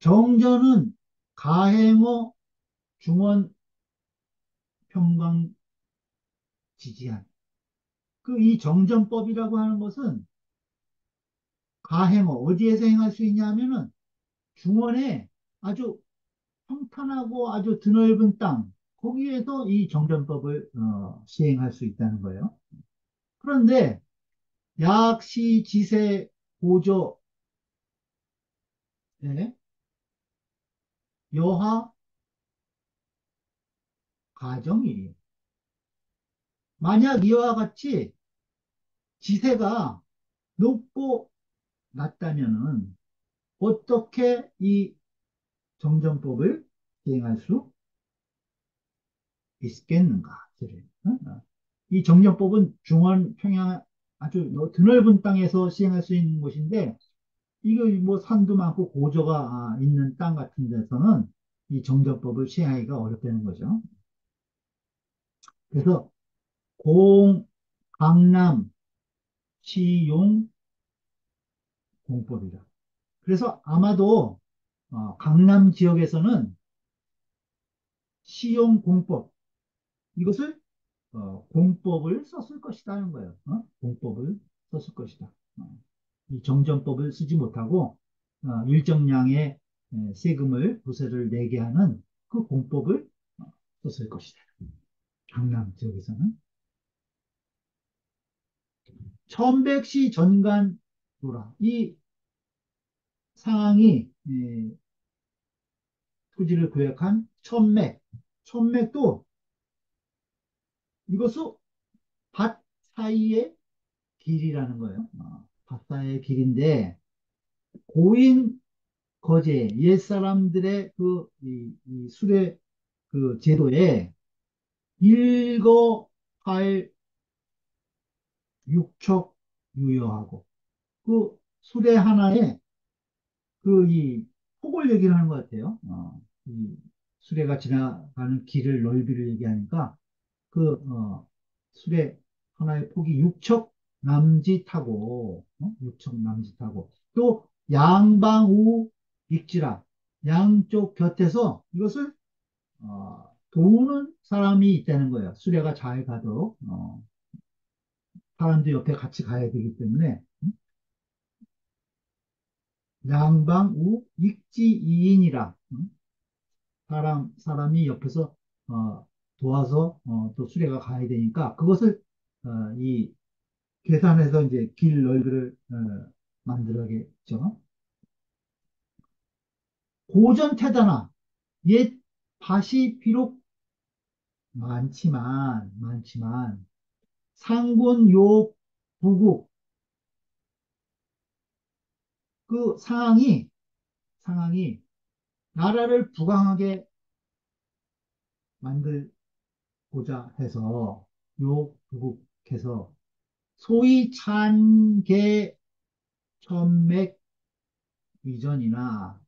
정전은 가행어 중원 평강 지지한 그 이 정전법이라고 하는 것은 가행어 어디에서 행할 수 있냐 하면은 중원에 아주 평탄하고 아주 드넓은 땅 거기에서 이 정전법을 어, 시행할 수 있다는 거예요. 그런데 약시 지세 고조 네. 여하 가정이에요. 만약 이와 같이 지세가 높고 낮다면은 어떻게 이 정전법을 시행할 수 있겠는가? 어? 이 정전법은 중원 평양 아주 드넓은 땅에서 시행할 수 있는 곳인데 이거 뭐 산도 많고 고저가 아, 있는 땅 같은 데서는 이 정전법을 시행하기가 어렵다는 거죠. 그래서 공, 강남, 시용, 공법이다. 그래서 아마도 어, 강남 지역에서는 시용 공법 이것을 어, 공법을 썼을 것이다 하는 거예요. 어? 공법을 썼을 것이다. 어. 이 정전법을 쓰지 못하고 어, 일정량의 에, 세금을 부세를 내게 하는 그 공법을 어, 썼을 것이다. 강남 지역에서는 천백시 전간도라 이 상황이 에, 토지를 구역한 천맥 천맥도 이것은 밭 사이의 길이라는 거예요. 어, 밭 사이의 길인데 고인 거제 옛 사람들의 그 이, 이 수레 그 제도에 일거 팔 육척 유효하고 그 수레 하나에 그 이 폭을 얘기를 하는 것 같아요. 어, 이 수레가 지나가는 길을 넓이를 얘기하니까 그 어, 수레 하나의 폭이 6척 남짓하고 어? 6척 남짓하고 또 양방우 익지라 양쪽 곁에서 이것을 어, 도우는 사람이 있다는 거예요. 수레가 잘 가도록 어, 사람도 옆에 같이 가야 되기 때문에 음? 양방우 익지이인이라 음? 사람 사람이 옆에서 어, 도와서 어, 또 수레가 가야 되니까 그것을 어, 이 계산해서 이제 길 넓이를 어, 만들어야겠죠. 고전 태다나 옛 밭이 비록 많지만 많지만 상군 요 부국 그 상황이 상황이 나라를 부강하게 만들 고자 해서 요 부국해서 소위 찬계 천맥 이전이나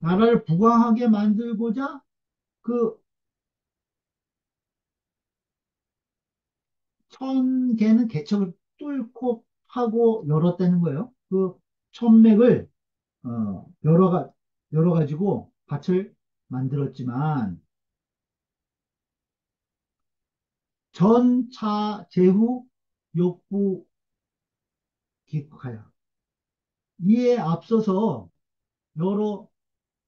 나라를 부강하게 만들고자 그 천 개는 개척을 뚫고 파고 열었다는 거예요. 그 천맥을 어, 여러 가 여러 가지고 밭을 만들었지만 전차 제후 욕부 기하여. 이에 앞서서 여러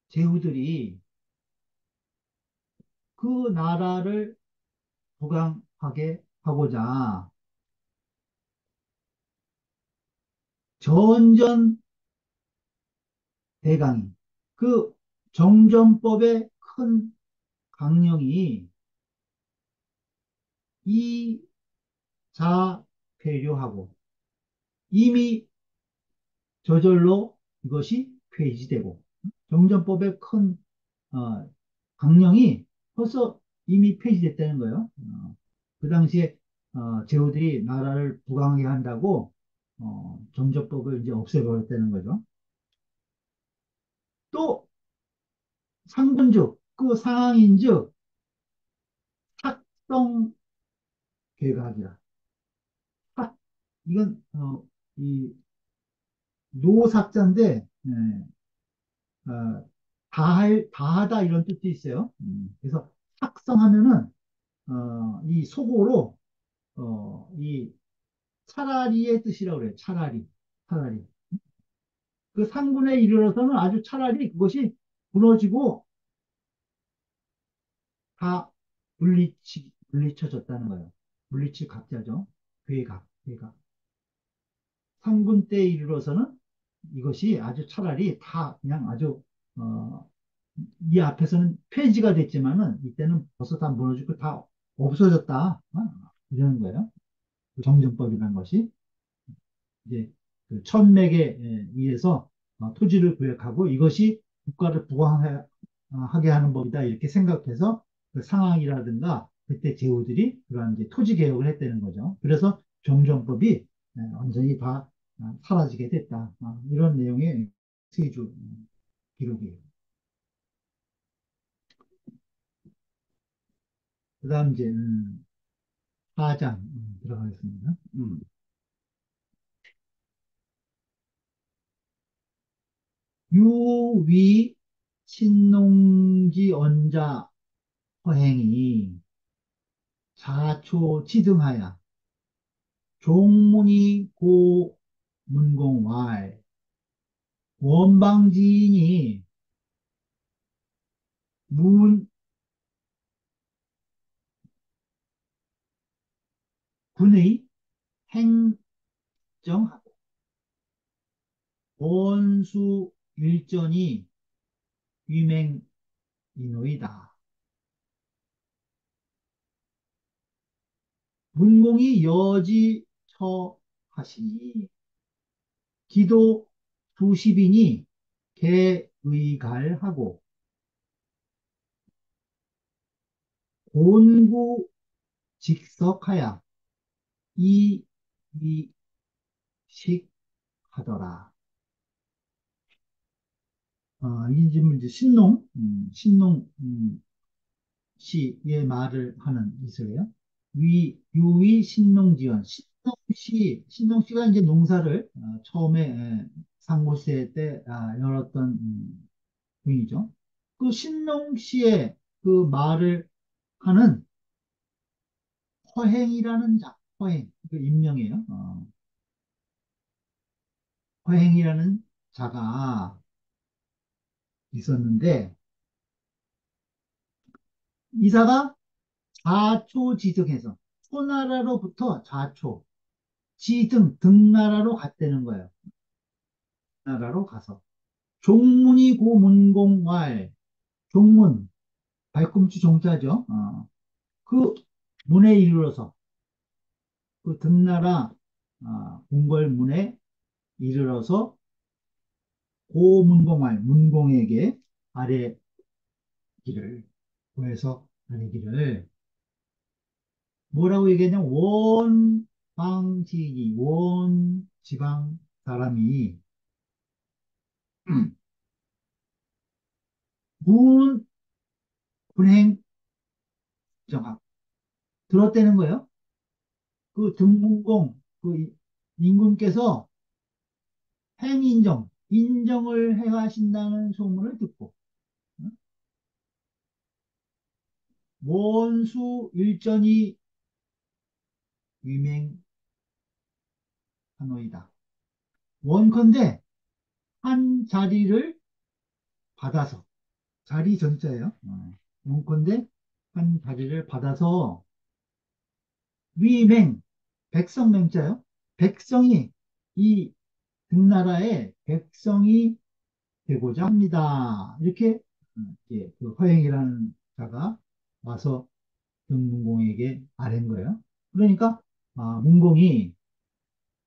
제후들이 그 나라를 부강하게 하고자 전전 대강이 그 정전법의 큰 강령이 이자 폐료하고 이미 저절로 이것이 폐지되고 정전법의 큰 어, 강령이 벌써 이미 폐지됐다는 거예요. 어, 그 당시에 어, 제후들이 나라를 부강하게 한다고 어, 정전법을 이제 없애버렸다는 거죠. 또 상분즉 그 상황인즉 삭성 개각이라. 삭 이건 어, 이 노삭자인데 네, 어, 다할 다하다 이런 뜻도 있어요. 음, 그래서 삭성하면은 어, 이 속어로 어, 이 차라리의 뜻이라고 그래요. 차라리, 차라리. 그 상군에 이르러서는 아주 차라리 그것이 무너지고 다 물리치, 물리쳐졌다는 거예요. 물리칠 각자죠. 괴각, 괴각. 상군 때에 이르러서는 이것이 아주 차라리 다 그냥 아주 어, 이 앞에서는 폐지가 됐지만은 이때는 벌써 다 무너지고 다 없어졌다 어? 이러는 거예요. 그 정전법이라는 것이 이제 그 천맥에 의해서 어, 토지를 구역하고 이것이 국가를 부강하게 하는 법이다 이렇게 생각해서 그 상황이라든가 그때 제후들이 그러한 이제 토지 개혁을 했다는 거죠. 그래서 정전법이 완전히 다 어, 사라지게 됐다. 어, 이런 내용의 세주 기록이에요. 그 다음 이제 음, 4장 음, 들어가겠습니다. 음. 유위 친농지의 원지 언자 허행이 자초지등하야 종문이 고 문공왈 원방지인이 문 군의 행정하고 원수 일전이 위맹이노이다. 문공이 여지 처하시니 기도 수십인이 개의갈하고 곤구 직석하야 이위식하더라. 어, 이 지금 이제 신농, 음, 신농 음, 씨의 말을 하는 이서예요. 위, 유위 신농지원. 신농씨, 신농씨가 이제 농사를 어, 처음에 에, 상고세 때 아, 열었던 음, 분이죠. 그 신농씨의 그 말을 하는 허행이라는 자, 허행, 그 인명이에요. 어, 허행이라는 자가 있었는데 이사가 자초지등해서 초나라로부터 자초, 지등, 등나라로 갔다는 거예요. 나라로 가서 종문이 고문공왈 종문 발꿈치 종자죠. 어, 그 문에 이르러서 그 등나라 어, 궁궐문에 이르러서 고문공왈 문공에게 아래 길을 구해서 아래 길을 뭐라고 얘기했냐 원방지인이 원 지방 사람이 문 분행 정합 들었다는 거예요. 그 등문공 그 인군께서 행인정 인정을 해 하신다는 소문을 듣고 원수 일전이 위맹하노이다. 원컨대 한 자리를 받아서 자리 전자예요. 어, 원컨대 한 자리를 받아서 위맹 백성맹자요. 백성이 이 등나라의 백성이 되고자 합니다. 이렇게 예, 그 허행이라는 자가 와서 등문공에게 아랜 거예요. 그러니까 아, 문공이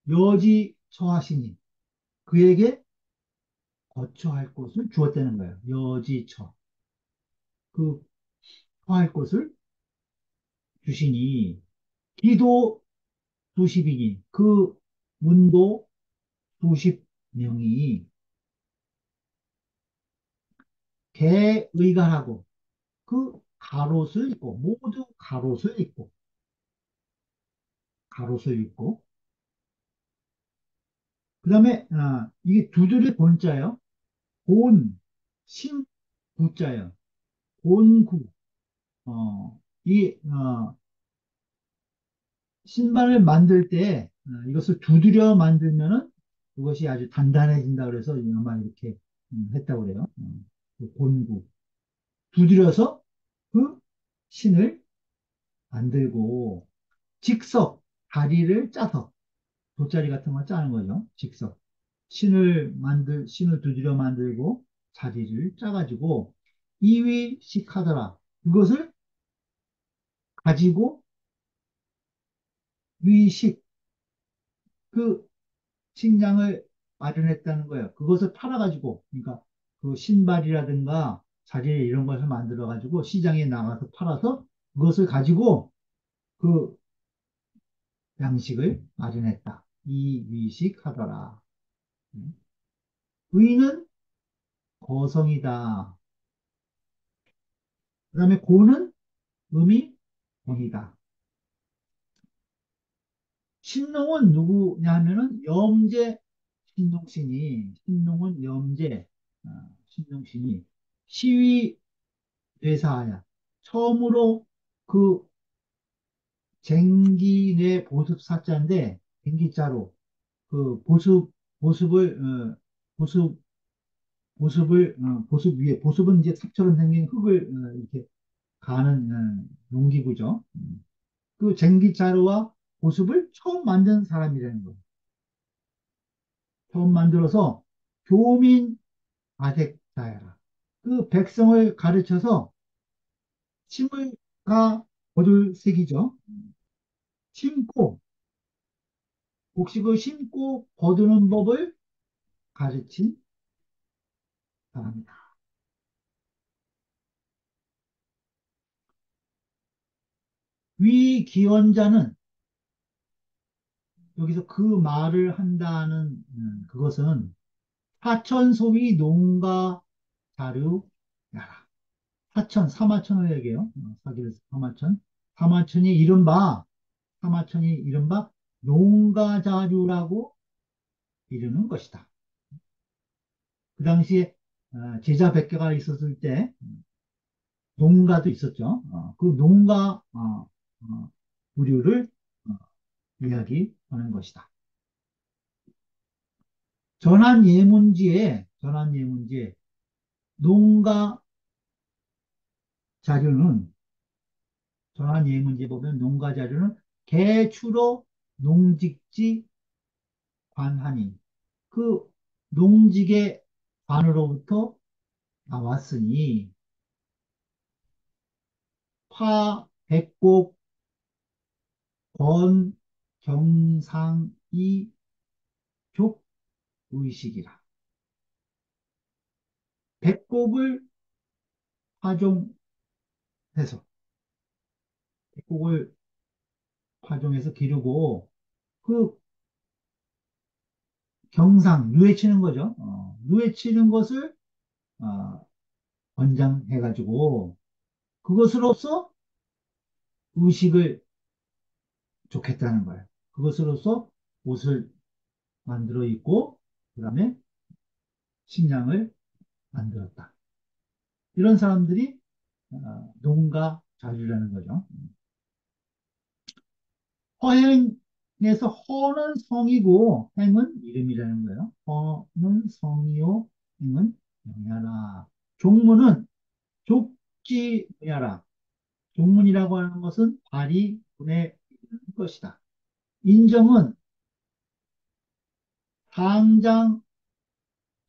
여지 처하시니 그에게 거처할 곳을 주었다는 거예요. 여지처. 그 처할 곳을 주시니 기도 수십이니 그 문도 수십 명이 개의갈하고 그 가롯을 입고 모두 가롯을 입고 가롯을 입고 그 다음에 아, 이게 두드릴 본자예요. 본, 신, 구자예요. 본구. 어, 이 어, 신발을 만들 때 어, 이것을 두드려 만들면은 그것이 아주 단단해진다 그래서 아마 이렇게 음, 했다고 그래요. 어, 그 본구. 두드려서 그 신을 만들고 직석 다리를 짜서 돗자리 같은 걸 짜는 거죠. 직석. 신을 만들, 신을 두드려 만들고 자리를 짜가지고 이위식 하더라. 그것을 가지고 위식, 그 식량을 마련했다는 거예요. 그것을 팔아가지고, 그러니까 그 신발이라든가 자리 이런 것을 만들어가지고 시장에 나가서 팔아서 그것을 가지고 그 양식을 마련했다. 이 위식 하더라. 의는 거성이다. 그 다음에 고는 음이 본이다. 신농은 누구냐 하면은 염제 신농신이 신농은 염제 어, 신농신이 시위 뇌사하야. 처음으로 그 쟁기뇌 보습 사자인데 쟁기자로 그 보습 보습을 어, 보습 보습을 어, 보습 위에 보습은 이제 삽처럼 생긴 흙을 어, 이렇게 가는 어, 농기구죠. 음. 그 쟁기자루와 보습을 처음 만든 사람이라는 거예요. 처음 만들어서 교민 아색자야라. 그 백성을 가르쳐서 침을 가 거둘 색이죠. 심고 혹시 그 심고 거두는 법을 가르친 사람이다. 위기원자는 여기서 그 말을 한다는 음, 그것은 사천소위 농가 자료야라. 사천, 사마천을 얘기해요. 어, 사기를 사마천. 사마천이 이른바, 사마천이 이른바 농가자료라고 이르는 것이다. 그 당시에 어, 제자 100개가 있었을 때 농가도 있었죠. 어, 그 농가 어, 어, 부류를 어, 이야기하는 것이다. 전한 예문지에 전한 예문지에 농가 자료는 전한 예문지에 보면 농가 자료는 개추로 농직지 관한인 그 농직의 관으로부터 나왔으니 파, 백곡, 권, 경상이, 족, 의식이라. 백곡을 파종해서, 백곡을 파종해서 기르고, 그 경상, 누에 치는 거죠. 어, 누에 치는 것을, 어, 권장해 가지고, 그것으로서 의식을 좋겠다는 거예요. 그것으로서 옷을 만들어 입고, 그 다음에 식량을 만들었다. 이런 사람들이 어, 농가 자주라는 거죠. 허행에서 허는 성이고 행은 이름이라는 거예요. 허는 성이요, 행은 명야라. 종문은 족지 명야라. 종문이라고 하는 것은 발이 분의 것이다. 인정은 상장,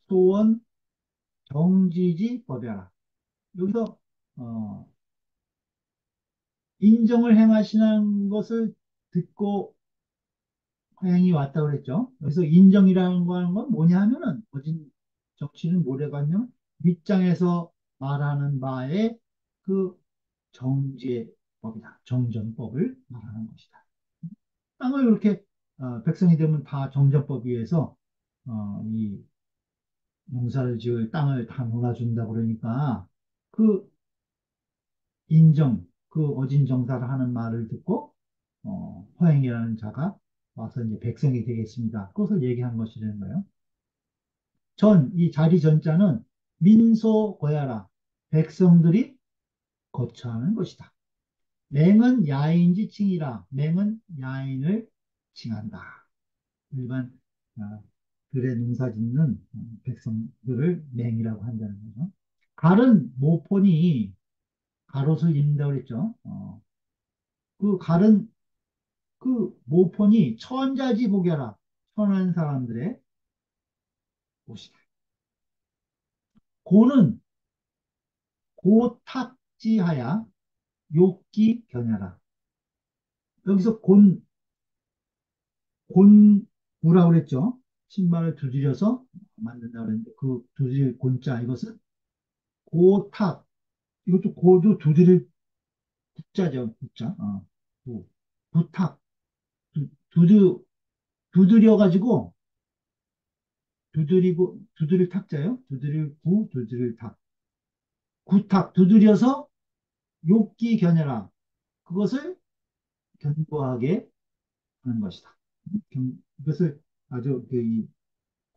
소원, 정지지 법이라. 여기서 어, 인정을 행하시는 것을 듣고 행이 왔다 그랬죠. 그래서 인정이라는 건 뭐냐 하면은 거진 정치는 뭐래가면 밑장에서 말하는 바에 그 정제법이다. 정전법을 말하는 것이다. 땅을 이렇게 어, 백성이 되면 다 정전법 위에서 어, 이 농사를 지을 땅을 다 놀아준다 그러니까 그 인정, 그 어진 정사를 하는 말을 듣고 어, 허행이라는 자가 와서 이제 백성이 되겠습니다. 그것을 얘기한 것이라는 거예요. 전, 이 자리 전자는 민소 거야라. 백성들이 거처하는 것이다. 맹은 야인지 칭이라. 맹은 야인을 칭한다. 일반 아, 들에 농사 짓는 백성들을 맹이라고 한다는 거죠. 갈은 모폰이 가롯을 입는다고 그랬죠. 어. 그 갈은 그 모폰이 천자지 복여라. 천한 사람들의 옷이다. 고는 고탁지하야 욕기 견야라. 여기서 곤, 곤구라고 그랬죠. 신발을 두드려서 만든다고 그랬는데 그 두드릴 곤자 이것은 고탁 이것도 고도 두드릴 국자죠. 국자. 어. 구. 부탁. 두드 두드려 가지고 두드리고 두드릴 탁자요. 두드릴 구 두드릴 탁 구탁 두드려서 욕기 견해라. 그것을 견고하게 하는 것이다. 이것을 아주 그 이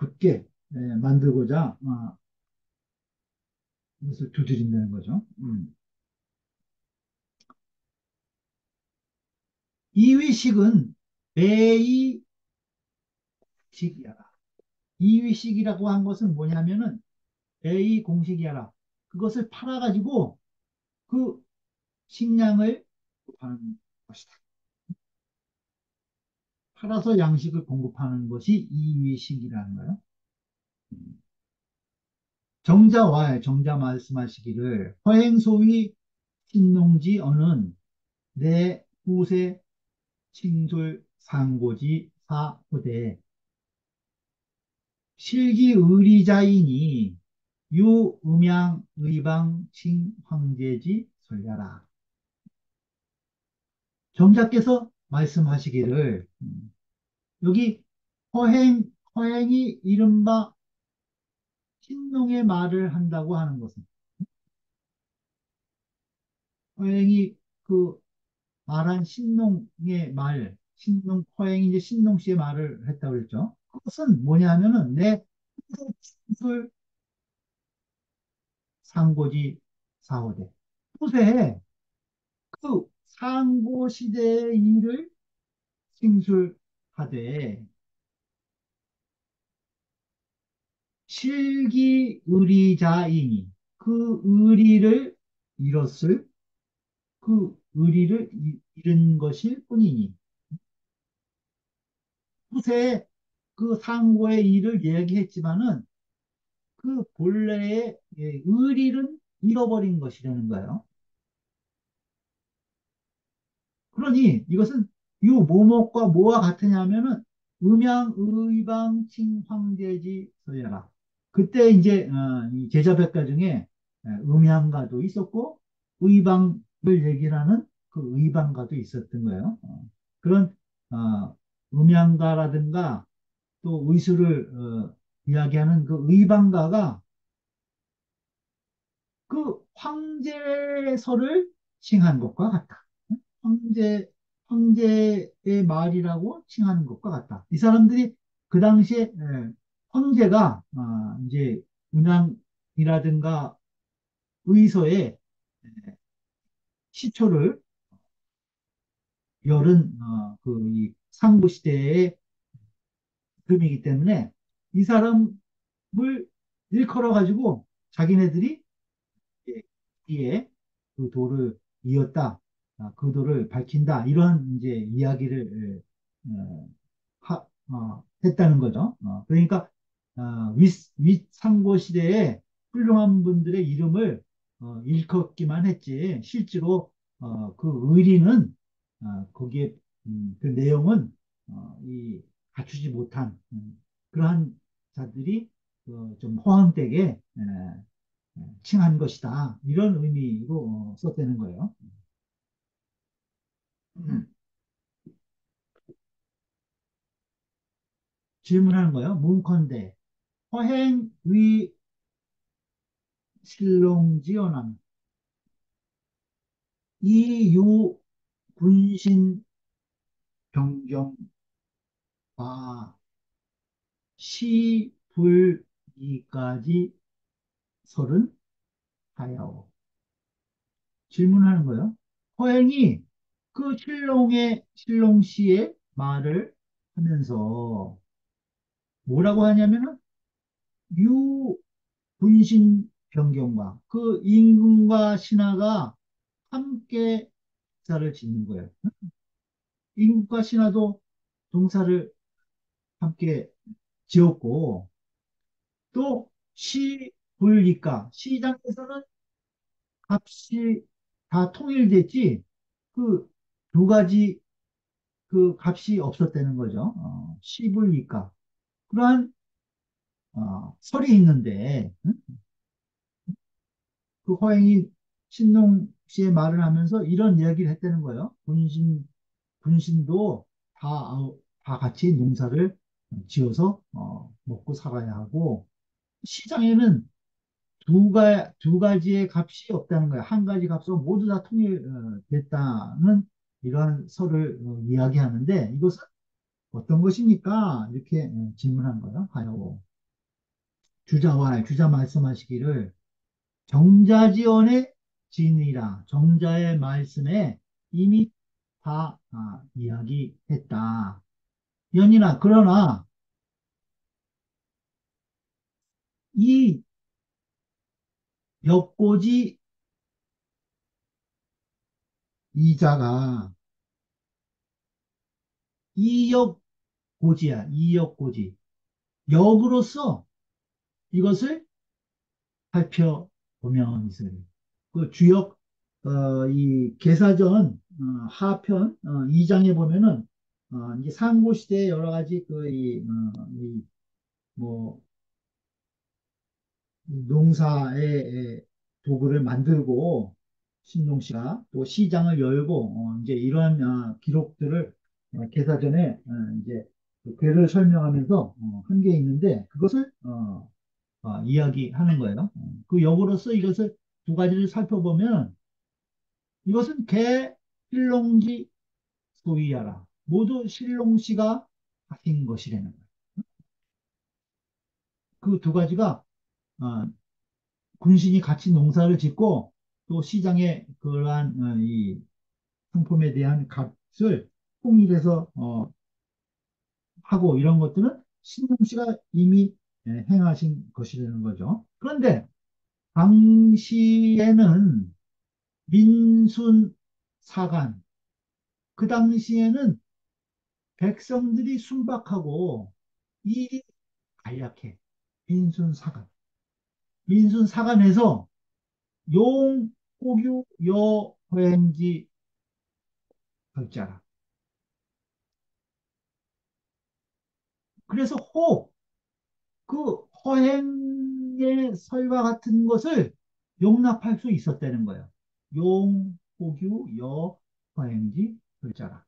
굳게 예, 만들고자 아, 이것을 두드린다는 거죠. 음. 이위식은 매이식이야. 이위식이라고 한 것은 뭐냐면은 매이 공식이야라. 그것을 팔아가지고 그 식량을 공급하는 것이다. 팔아서 양식을 공급하는 것이 이위식이라는 거예요. 정자와 정자 말씀하시기를 허행소위 신농지 어는 내 후세 칭솔 상고지 사후대. 실기 의리자이니 유 음양 의방 칭 황제지 설ля라. 정자께서 말씀하시기를 음, 여기 허행 허행이 이른바 신농의 말을 한다고 하는 것은 허행이 그 말한 신농의 말, 신농 허행이 이제 신농 씨의 말을 했다고 그랬죠. 그것은 뭐냐 하면은 내술 상고지 사호대 후세에 그 상고 시대의 일을 생술하되 실기 의리자이니 그 의리를 잃었을 그 의리를 잃은 것일 뿐이니 후세에 그 상고의 일을 이야기했지만은 그 본래의 예, 의리는 잃어버린 것이라는 거예요. 그러니 이것은 이 뭐뭐과 뭐와 같으냐면은 음양 의방 칭 황제지 서야라. 그때 이제 어, 이 제자백가 중에 예, 음양가도 있었고 의방을 얘기를 하는 그 의방가도 있었던 거예요. 어, 그런 어, 음양가라든가 또 의술을 어, 이야기하는 그 의방가가 그 황제설을 칭한 것과 같다. 황제, 황제의 말이라고 칭하는 것과 같다. 이 사람들이 그 당시에 예, 황제가 아, 이제 은왕이라든가 의서에 예, 시초를 열은 어, 그이 상부 시대의 금이기 때문에 이 사람을 일컬어 가지고 자기네들이 뒤에 그 도를 이었다, 아, 그 도를 밝힌다 이런 이제 이야기를 어, 하, 어, 했다는 거죠. 어, 그러니까 어, 윗, 윗상고 시대에 훌륭한 분들의 이름을 어, 일컫기만 했지 실제로 어, 그 의리는 어, 거기에 음, 그 내용은 어, 이 갖추지 못한 음, 그러한 자들이 어, 좀 호황되게 에, 칭한 것이다 이런 의미로 어, 썼다는 거예요. 음. 질문하는 거예요. 문컨대 허행 위 실롱지연함 이유 군신 병경과 시불이까지 설은 하야오. 질문하는 거예요. 허행이 그 실롱의 실롱씨의 말을 하면서 뭐라고 하냐면은 유 분신 변경과 그 임금과 신하가 함께 동사를 짓는 거예요. 임금과 신하도 동사를 함께 지었고 또 시불리가 시장에서는 값이 다 통일됐지 그 두 가지 그 값이 없었다는 거죠. 어, 시불리가 그러한 어, 설이 있는데 응? 그 허행이 신농 씨의 말을 하면서 이런 이야기를 했다는 거예요. 분신, 분신도 다, 어, 다 같이 농사를 지어서 어, 먹고 살아야 하고 시장에는 두, 가, 두 가지의 값이 없다는 거예요. 한 가지 값으로 모두 다 통일됐다는 이러한 설을 어, 이야기하는데 이것은 어떤 것입니까? 이렇게 어, 질문한 거예요. 하여 주자와 주자 말씀하시기를 정자지언의 진이라 정자의 말씀에 이미 다 아, 이야기했다. 연인아, 그러나 이 역고지 이자가 이역고지야, 이역고지. 역으로서 이것을 살펴보면 있어요. 그 주역, 어, 이 계사전 어, 하편 어, 2장에 보면은 어, 이제 상고 시대의 여러 가지 그, 이, 어, 이, 뭐, 농사의 도구를 만들고 신동 씨가 또 시장을 열고 어, 이제 이러한 어, 기록들을 어, 계사전에 어, 이제 그 괴를 설명하면서 어, 한게 있는데 그것을 어, 어, 이야기하는 거예요. 어, 그 역으로서 이것을 두 가지를 살펴보면 이것은 개, 필롱지, 소위하라. 모두 신롱 씨가 하신 것이라는 거예요. 그 두 가지가 어, 군신이 같이 농사를 짓고 또 시장에 그러한 어, 이 상품에 대한 값을 통일해서 어, 하고 이런 것들은 신동 씨가 이미 예, 행하신 것이라는 거죠. 그런데 당시에는 민순 사간 그 당시에는 백성들이 순박하고 일이 간략해. 민순 사간. 민순 사간에서 용, 호규, 여, 호행지 글자라. 그래서 호, 그 허행의 설과 같은 것을 용납할 수 있었다는 거예요. 용, 호규, 여, 허행지 글자라.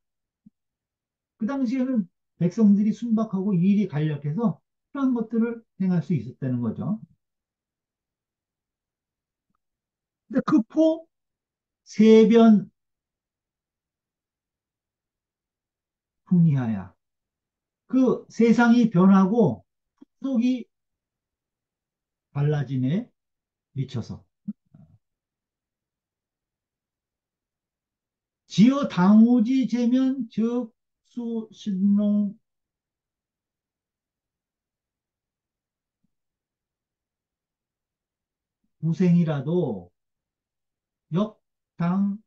그 당시에는 백성들이 순박하고 일이 간략해서 그런 것들을 행할 수 있었다는 거죠. 근데 그 포 세변 풍리하야. 그 세상이 변하고 속이 달라짐에 미쳐서 지어 당오지 제면 즉 수신농. 우생이라도 역당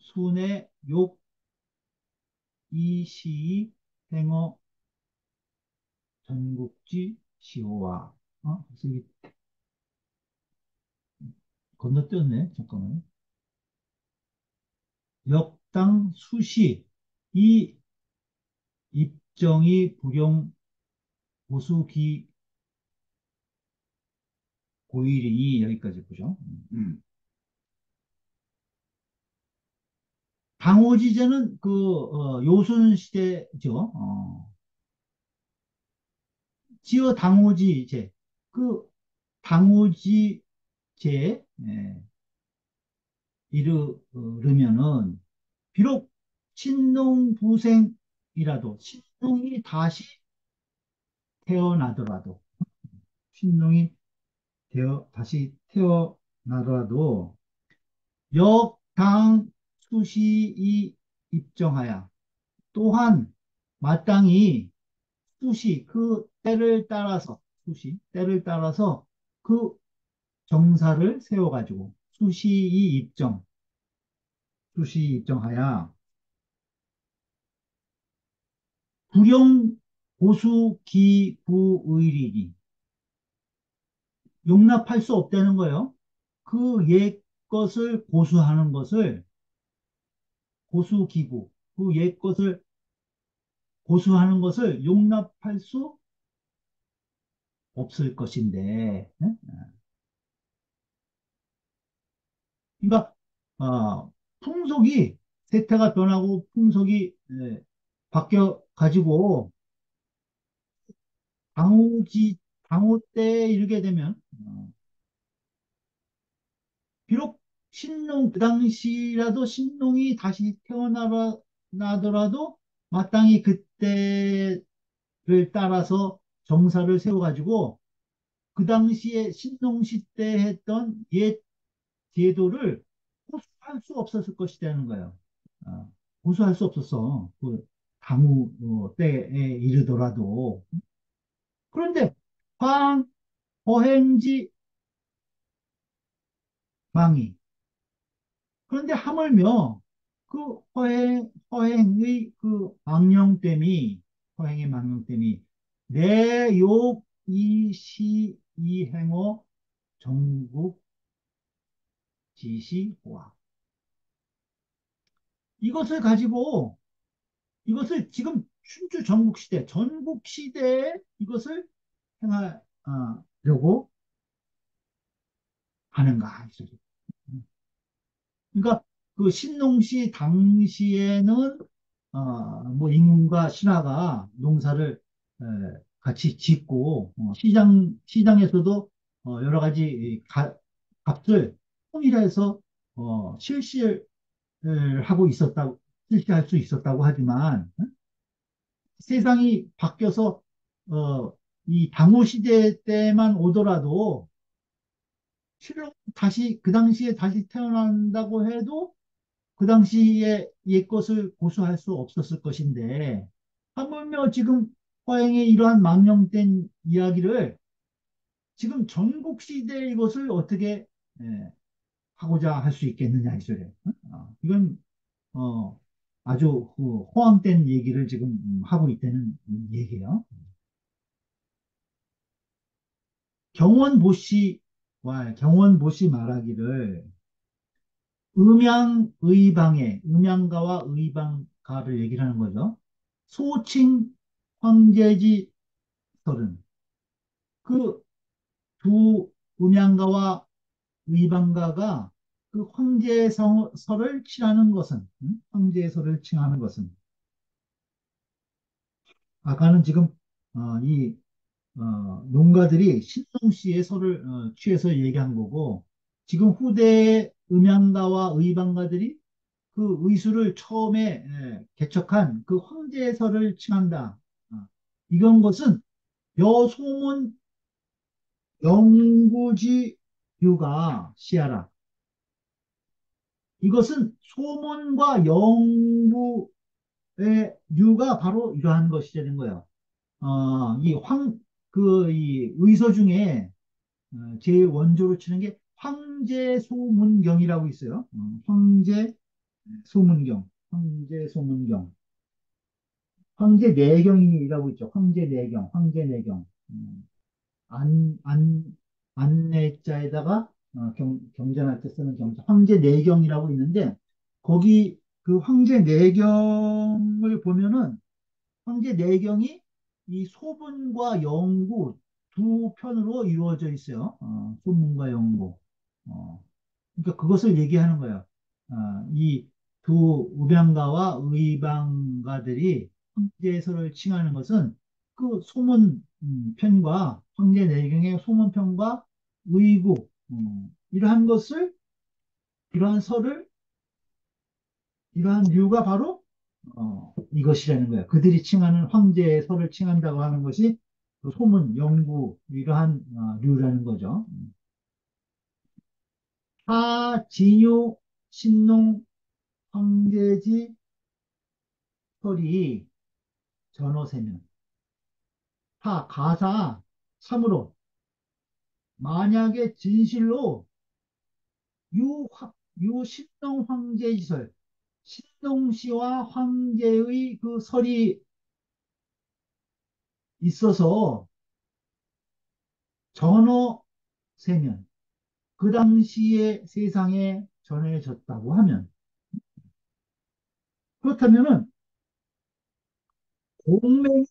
순의 욕 이시 행어 전국지 시호와. 어? 건너뛰었네. 잠깐만 역당 수시 이 입정이 불용 보수기 고일이 여기까지 보죠. 음. 당오지제는 그 어, 요순 시대죠. 어. 지어 당오지제 그 당오지제 예. 이르면은 비록 신농부생이라도 신농이 다시 태어나더라도 신농이 되어 다시 태어나더라도 역당 수시이 입정하여 또한 마땅히 수시 그 때를 따라서 수시 때를 따라서 그 정사를 세워가지고 수시이 입정 수시 입정하여 불용 고수 기부의리기 용납할 수 없다는 거예요. 그 옛 것을 고수하는 것을 고수 기구, 그 옛 것을 고수하는 것을 용납할 수 없을 것인데, 네? 그러니까 어, 풍속이 세태가 변하고 풍속이 예, 바뀌어 가지고 당우지 당우 때에 이르게 되면 어, 비록 신농 그 당시라도 신농이 다시 태어나더라도 마땅히 그때를 따라서 정사를 세워가지고 그 당시에 신농 시대 했던 옛 제도를 고수할 수 없었을 것이라는 거예요. 어, 고수할 수 없었어. 그 당후 어, 때에 이르더라도. 그런데 황 허행지 망이 그런데 하물며 그 허행 허행의 그 망령됨이 허행의 망령됨이 내 욕 이 시 이 행어 전국 지시호와 이것을 가지고 이것을 지금 춘추 전국 시대 전국 시대에 이것을 행하려고 하는가. 그러니까 그 신농시 당시에는 어, 뭐 임금과 신하가 농사를 에, 같이 짓고 어, 시장 시장에서도 어, 여러 가지 가, 값을 통일해서 어, 실시를 하고 있었다고 실시할 수 있었다고 하지만 어? 세상이 바뀌어서 어, 이 당호 시대 때만 오더라도 실로 다시 그 당시에 다시 태어난다고 해도 그 당시에 옛 것을 고수할 수 없었을 것인데 하물며 지금 허행의 이러한 망령된 이야기를 지금 전국 시대의 이것을 어떻게 예, 하고자 할 수 있겠느냐 이 소리예요. 어? 이건 어, 아주 그 호황된 얘기를 지금 음, 하고 있다는 얘기예요. 경원보시와 경원보시 말하기를 음양 의방에 음양가와 의방가를 얘기를 하는 거죠. 소칭 황제지 설은 그 두 음양가와 의방가가 그 황제설을 칭하는 것은 음? 황제설을 칭하는 것은 아까는 지금 어, 이 어, 농가들이 신동 씨의 설을 어, 취해서 얘기한 거고 지금 후대 음양가와 의방가들이 그 의수를 처음에 예, 개척한 그 황제설을 칭한다. 어, 이건 것은 여소문 영구지 유가 시하라. 이것은 소문과 영구의 유가 바로 이러한 것이 되는 거예요. 어, 이 황, 그, 이 의서 중에 어, 제일 원조로 치는 게 황제 소문경이라고 있어요. 어, 황제 소문경, 황제 소문경. 황제 내경이라고 있죠. 황제 내경, 황제 내경. 음, 안, 안, 안내자에다가 어, 경, 경전할 때 쓰는 경전, 황제 내경이라고 있는데 거기 그 황제 내경을 보면은 황제 내경이 이 소문과 영구 두 편으로 이루어져 있어요. 어, 소문과 영구. 어, 그러니까 그것을 얘기하는 거예요. 어, 이두 우병가와 의방가들이 황제서를 칭하는 것은 그 소문 음, 편과 황제 내경의 소문 편과 의구 음, 이러한 것을 이러한 설을 이러한 이유가 바로 어, 이것이라는 거예요. 그들이 칭하는 황제의 설을 칭한다고 하는 것이 그 소문, 영구 이러한 어, 류라는 거죠. 하, 진유, 신농, 황제지 설이 전어세면 하, 가사, 참으로 만약에 진실로 유, 유 신농 황제지설 신동 씨와 황제의 그 설이 있어서 전어 세면 그 당시에 세상에 전해졌다고 하면 그렇다면은 공맹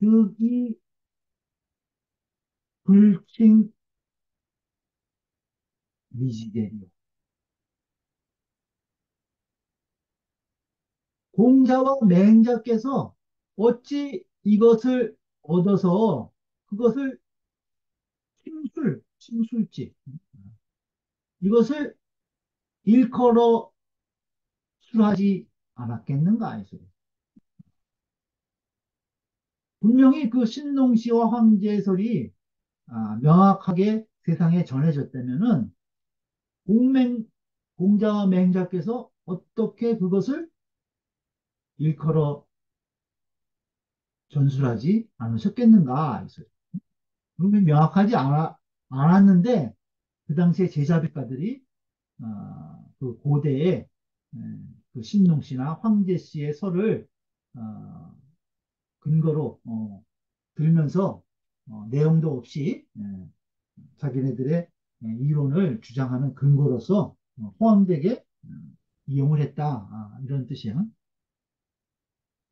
득이 불칭 미지대리요. 공자와 맹자께서 어찌 이것을 얻어서 그것을 침술, 침술지 이것을 일컬어 술하지 않았겠는가 해서 분명히 그 신농시와 황제설이 아, 명확하게 세상에 전해졌다면은 공맹 공자와 맹자께서 어떻게 그것을 일컬어 전술하지 않으셨겠는가? 그러면 명확하지 않아, 않았는데 그 당시에 제자백가들이 어, 그 고대의 에, 그 신농 씨나 황제 씨의 설을 어, 근거로 어, 들면서 어, 내용도 없이 에, 자기네들의 에, 이론을 주장하는 근거로서 어, 호황되게 어, 이용을 했다 아, 이런 뜻이야.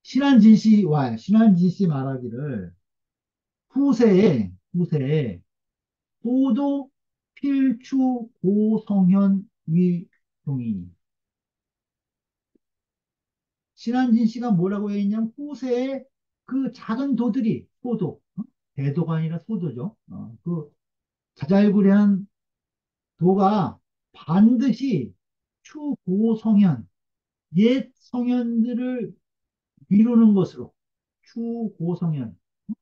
신한진 씨와 신한진 씨 말하기를 후세에 후세에 도도 필추 고성현 위동이 신한진 씨가 뭐라고 했냐면 후세에 그 작은 도들이 어? 대도가 아니라 소도죠. 어, 그 자잘구레한 도가 반드시 추고성현 옛 성현들을 미루는 것으로 추고성현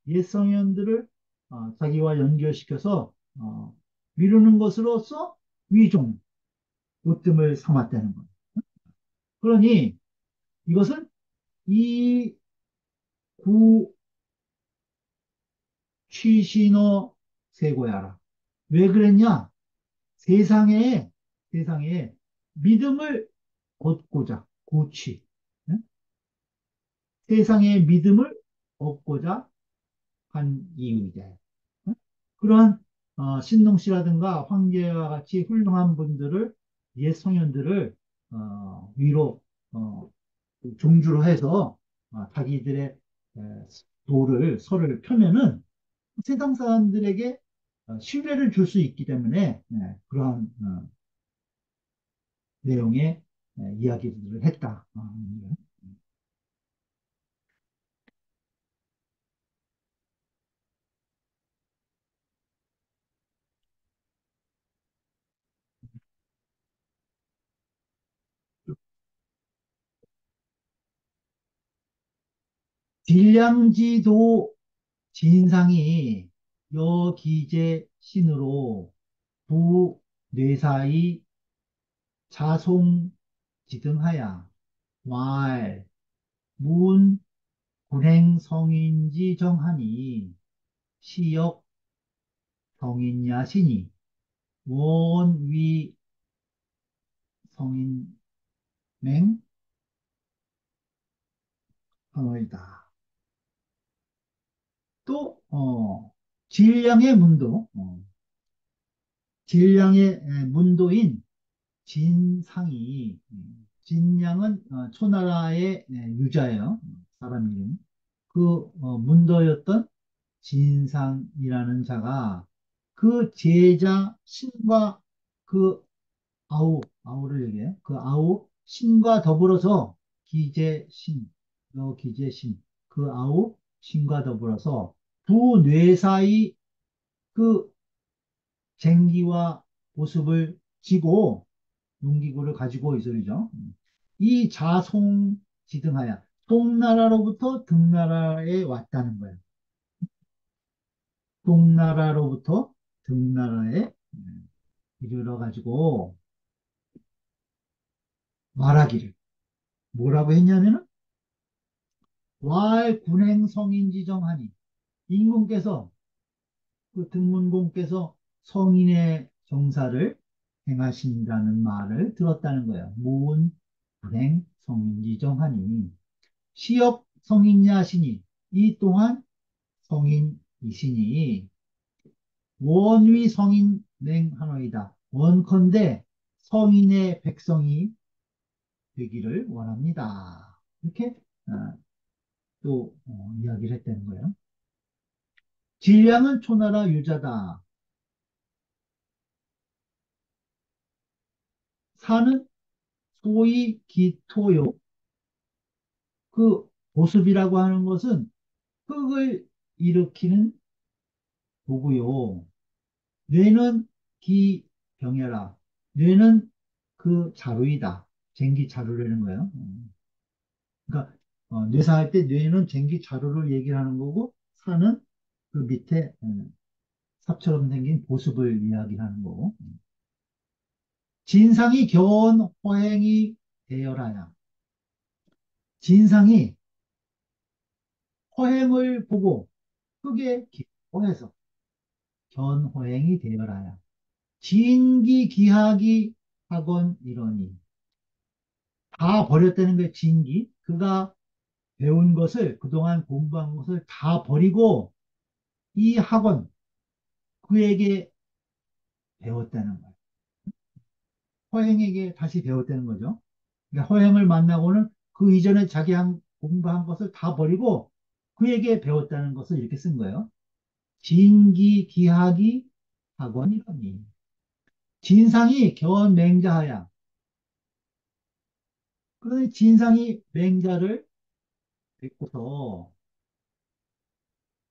옛 성현들을 어, 자기와 연결시켜서 어, 미루는 것으로서 위종 으뜸을 삼았다는 거예요. 그러니 이것은 이 구 취신어 세고야라. 왜 그랬냐? 세상에 세상에 믿음을 얻고자 구취 네? 세상에 믿음을 얻고자 한 이유이다. 네? 그러한 어, 신농 씨라든가 황제와 같이 훌륭한 분들을 옛 성현들을 어, 위로 어, 종주로 해서 어, 자기들의 에, 도를 설을 펴면은 세상 사람들에게 어, 신뢰를 줄 수 있기 때문에 예, 그러한 어, 내용의 예, 이야기들을 했다. 어, 딜량지도 진상이 여기제 신으로 부 뇌사의 자송 지등하야. 왈, 문, 불행성인지 정하니 시역 성인야시니 원위 성인맹? 하노이다. 또 어, 질량의 문도 어, 질량의 문도인 진상이 진량은 어, 초나라의 유자예요. 사람 이름. 그 어, 문도였던 진상이라는 자가 그 제자 신과 그 아우 아우를 얘기해. 그 아우 신과 더불어서 기재신, 요 기재신, 그 아우 신과 더불어서 부뇌사의 그 쟁기와 모습을 지고 용기구를 가지고 있어야죠. 이 자송 지등하야 송나라로부터 등나라에 왔다는 거예요. 동나라로부터 등나라에 이르러 가지고 말하기를 뭐라고 했냐면은 왈 군행 성인 지정하니 임금께서 그 등문공께서 성인의 정사를 행하신다는 말을 들었다는 거예요. 무은 불행 성인 지정하니 시역 성인야시니 이 또한 성인이시니 원위 성인 맹하노이다. 원컨대 성인의 백성이 되기를 원합니다. 이렇게 어, 또 어, 이야기를 했다는 거예요. 질량은 초나라 유자다. 사는 소위 기토요. 그 보습이라고 하는 것은 흙을 일으키는 도구요. 뇌는 기병해라. 뇌는 그 자루이다. 쟁기 자루라는 거예요. 그러니까 어, 뇌사 할 때 뇌는 쟁기 자루를 얘기를 하는 거고 사는 그 밑에 에, 예, 삽처럼 생긴 보습을 이야기하는 거고. 음. 진상이 겨운 호행이 되어라야. 진상이 호행을 보고 크게 기뻐해서 견호행이 되어라야. 진기기하기 학원 이러니. 다 버렸다는 거예요, 진기. 그가 배운 것을, 그동안 공부한 것을 다 버리고 이 학원, 그에게 배웠다는 거예요. 허행에게 다시 배웠다는 거죠. 그러니까 허행을 만나고는 그 이전에 자기 한, 공부한 것을 다 버리고 그에게 배웠다는 것을 이렇게 쓴 거예요. 진기, 기하기, 학원이러니. 진상이 견 맹자하야. 그러니 진상이 맹자를 뵙고서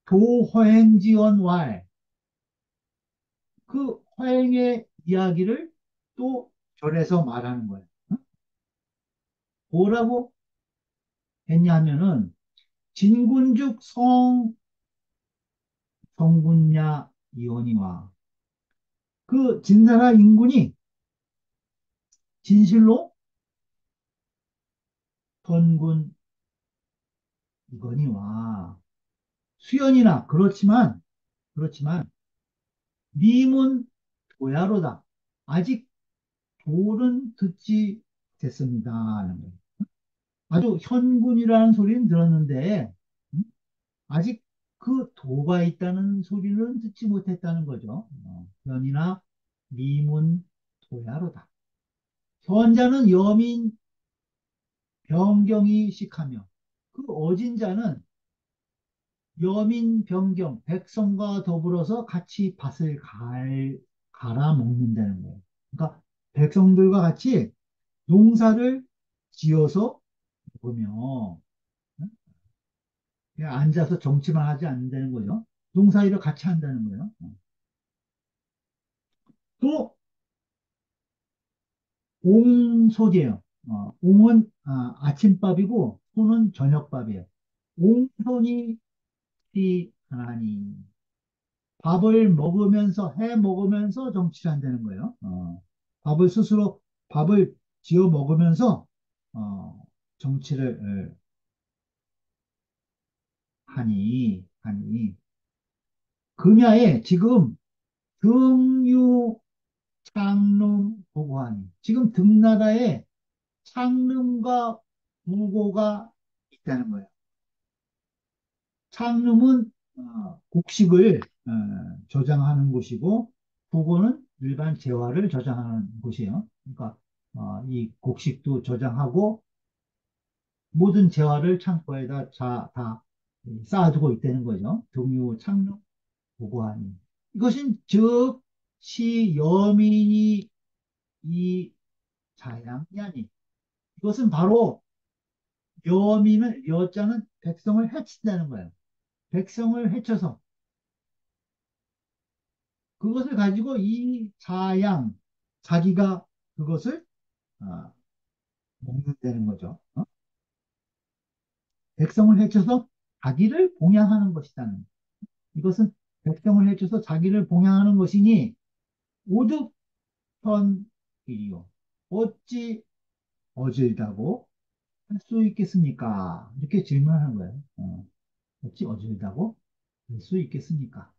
도허행지원 왈, 그 허행의 이야기를 또 절에서 말하는 거예요. 뭐라고 했냐면은 진군죽 성 성군야 이원이와 그 진나라 인군이 진실로 선군 이건희와 수연이나 그렇지만 그렇지만 님은 도야로다. 아직 돌은 듣지 됐습니다. 아주 현군이라는 소리는 들었는데 음? 아직 그 도가 있다는 소리는 듣지 못했다는 거죠. 어, 현이나 님은 도야로다. 현자는 여민 변경이 식하며 그 어진 자는 여민 변경 백성과 더불어서 같이 밭을 갈, 갈아 먹는다는 거예요. 그러니까 백성들과 같이 농사를 지어서 먹으며 응? 그냥 앉아서 정치만 하지 않는다는 거죠. 농사일을 같이 한다는 거예요. 또 옹소제요. 어, 옹은 아, 아침밥이고 소는 저녁밥이에요. 옹손이 하나니 밥을 먹으면서 해 먹으면서 정치를 한다는 거예요. 어, 밥을 스스로 밥을 지어 먹으면서 어, 정치를 에, 하니 하니 금야에 지금 등유 창릉 보고하니 지금 등나라에 창릉과 부고가 있다는 거예요. 창릉은 어, 곡식을 어, 저장하는 곳이고 부고는 일반 재화를 저장하는 곳이에요. 그러니까 어, 이 곡식도 저장하고 모든 재화를 창고에다 자, 다 쌓아두고 있다는 거죠. 동유 창릉 보고하니 이것은 즉 시 여민이 이 자양이 아니 이것은 바로 여민을 여자는 백성을 해친다는 거예요. 백성을 해쳐서 그것을 가지고 이 자양 자기가 그것을 어, 먹는다는 거죠. 어? 백성을 해쳐서 자기를 봉양하는 것이다는 이것은 백성을 해쳐서 자기를 봉양하는 것이니 오죽현일이요 어찌 어질다고 할 수 있겠습니까? 이렇게 질문하는 거예요. 어. 어찌 어질다고 할 수 있겠습니까?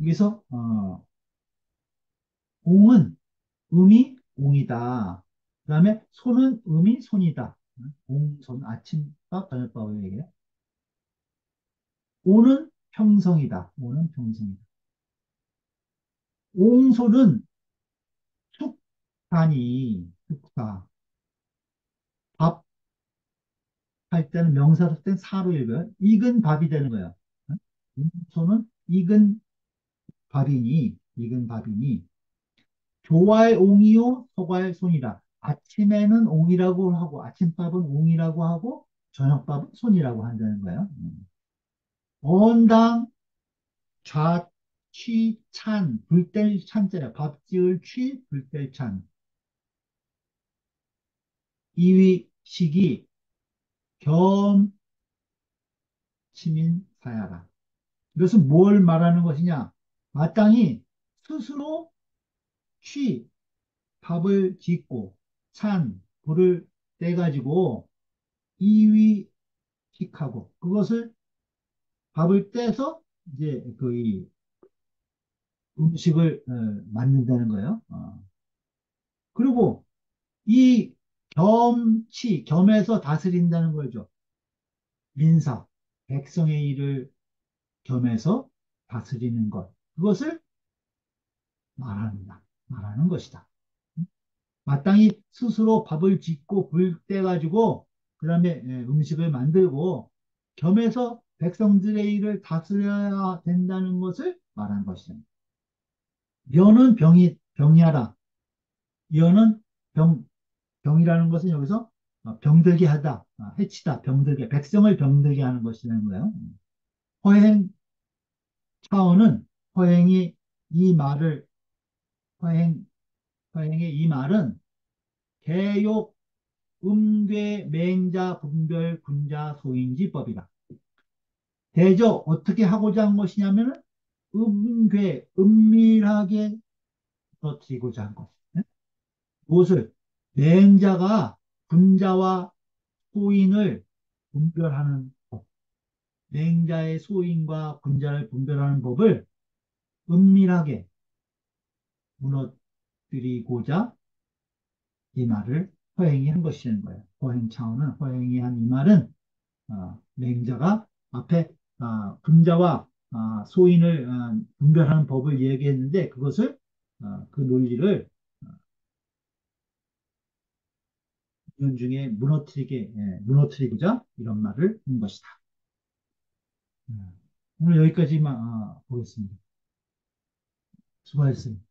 여기서 어, 옹은 음이 옹이다. 그 다음에 손은 음이 손이다. 옹, 손, 아침밥, 저녁밥을 얘기해요. 오는 평성이다. 오는 평성이다. 옹소는 숙산이, 숙사. 밥 할 때는 명사로 쓸 때는 사로 읽어요. 익은 밥이 되는 거예요. 옹소는 익은 밥이니, 익은 밥이니, 교활 옹이요, 소괄 손이라. 아침에는 옹이라고 하고, 아침밥은 옹이라고 하고, 저녁밥은 손이라고 한다는 거예요. 음. 언당 좌 취 찬 불뗄 찬자라 밥 지을 취 불뗄 찬 이위 시기 겸 치민 사야라 이것은 뭘 말하는 것이냐 마땅히 스스로 취, 밥을 짓고 찬, 불을 떼가지고 이위식하고 그것을 밥을 떼서 이제 그이 음식을 어, 만든다는 거예요. 어. 그리고 이 겸치, 겸해서 다스린다는 거죠. 민사, 백성의 일을 겸해서 다스리는 것. 그것을 말합니다. 말하는 것이다. 마땅히 스스로 밥을 짓고 불 떼가지고 그 다음에 예, 음식을 만들고 겸해서 백성들의 일을 다스려야 된다는 것을 말하는 것입니다. 면은 병이, 병이하라. 이어는 병, 병이라는 것은 여기서 어, 병들게 하다, 아, 해치다, 병들게, 백성을 병들게 하는 것이라는 거예요. 허행 차원은 허행이 이 말을 허행 허행의 이 말은 개욕 음괴 맹자 분별 군자 소인지법이다. 대저 어떻게 하고자 한 것이냐면은 음괴 은밀하게 터뜨리고자 한 것. 무엇을 맹자가 군자와 소인을 분별하는 법. 맹자의 소인과 군자를 분별하는 법을 은밀하게 무너뜨리고자 이 말을 허행이 한 것이라는 거예요. 허행 차원은 허행이 한 이 말은 어, 맹자가 앞에 어, 군자와 어, 소인을 어, 분별하는 법을 얘기했는데 그것을 어, 그 논리를 연중에 무너뜨리게 예, 무너뜨리고자 이런 말을 한 것이다. 음, 오늘 여기까지만 어, 보겠습니다. 수고하셨습니다.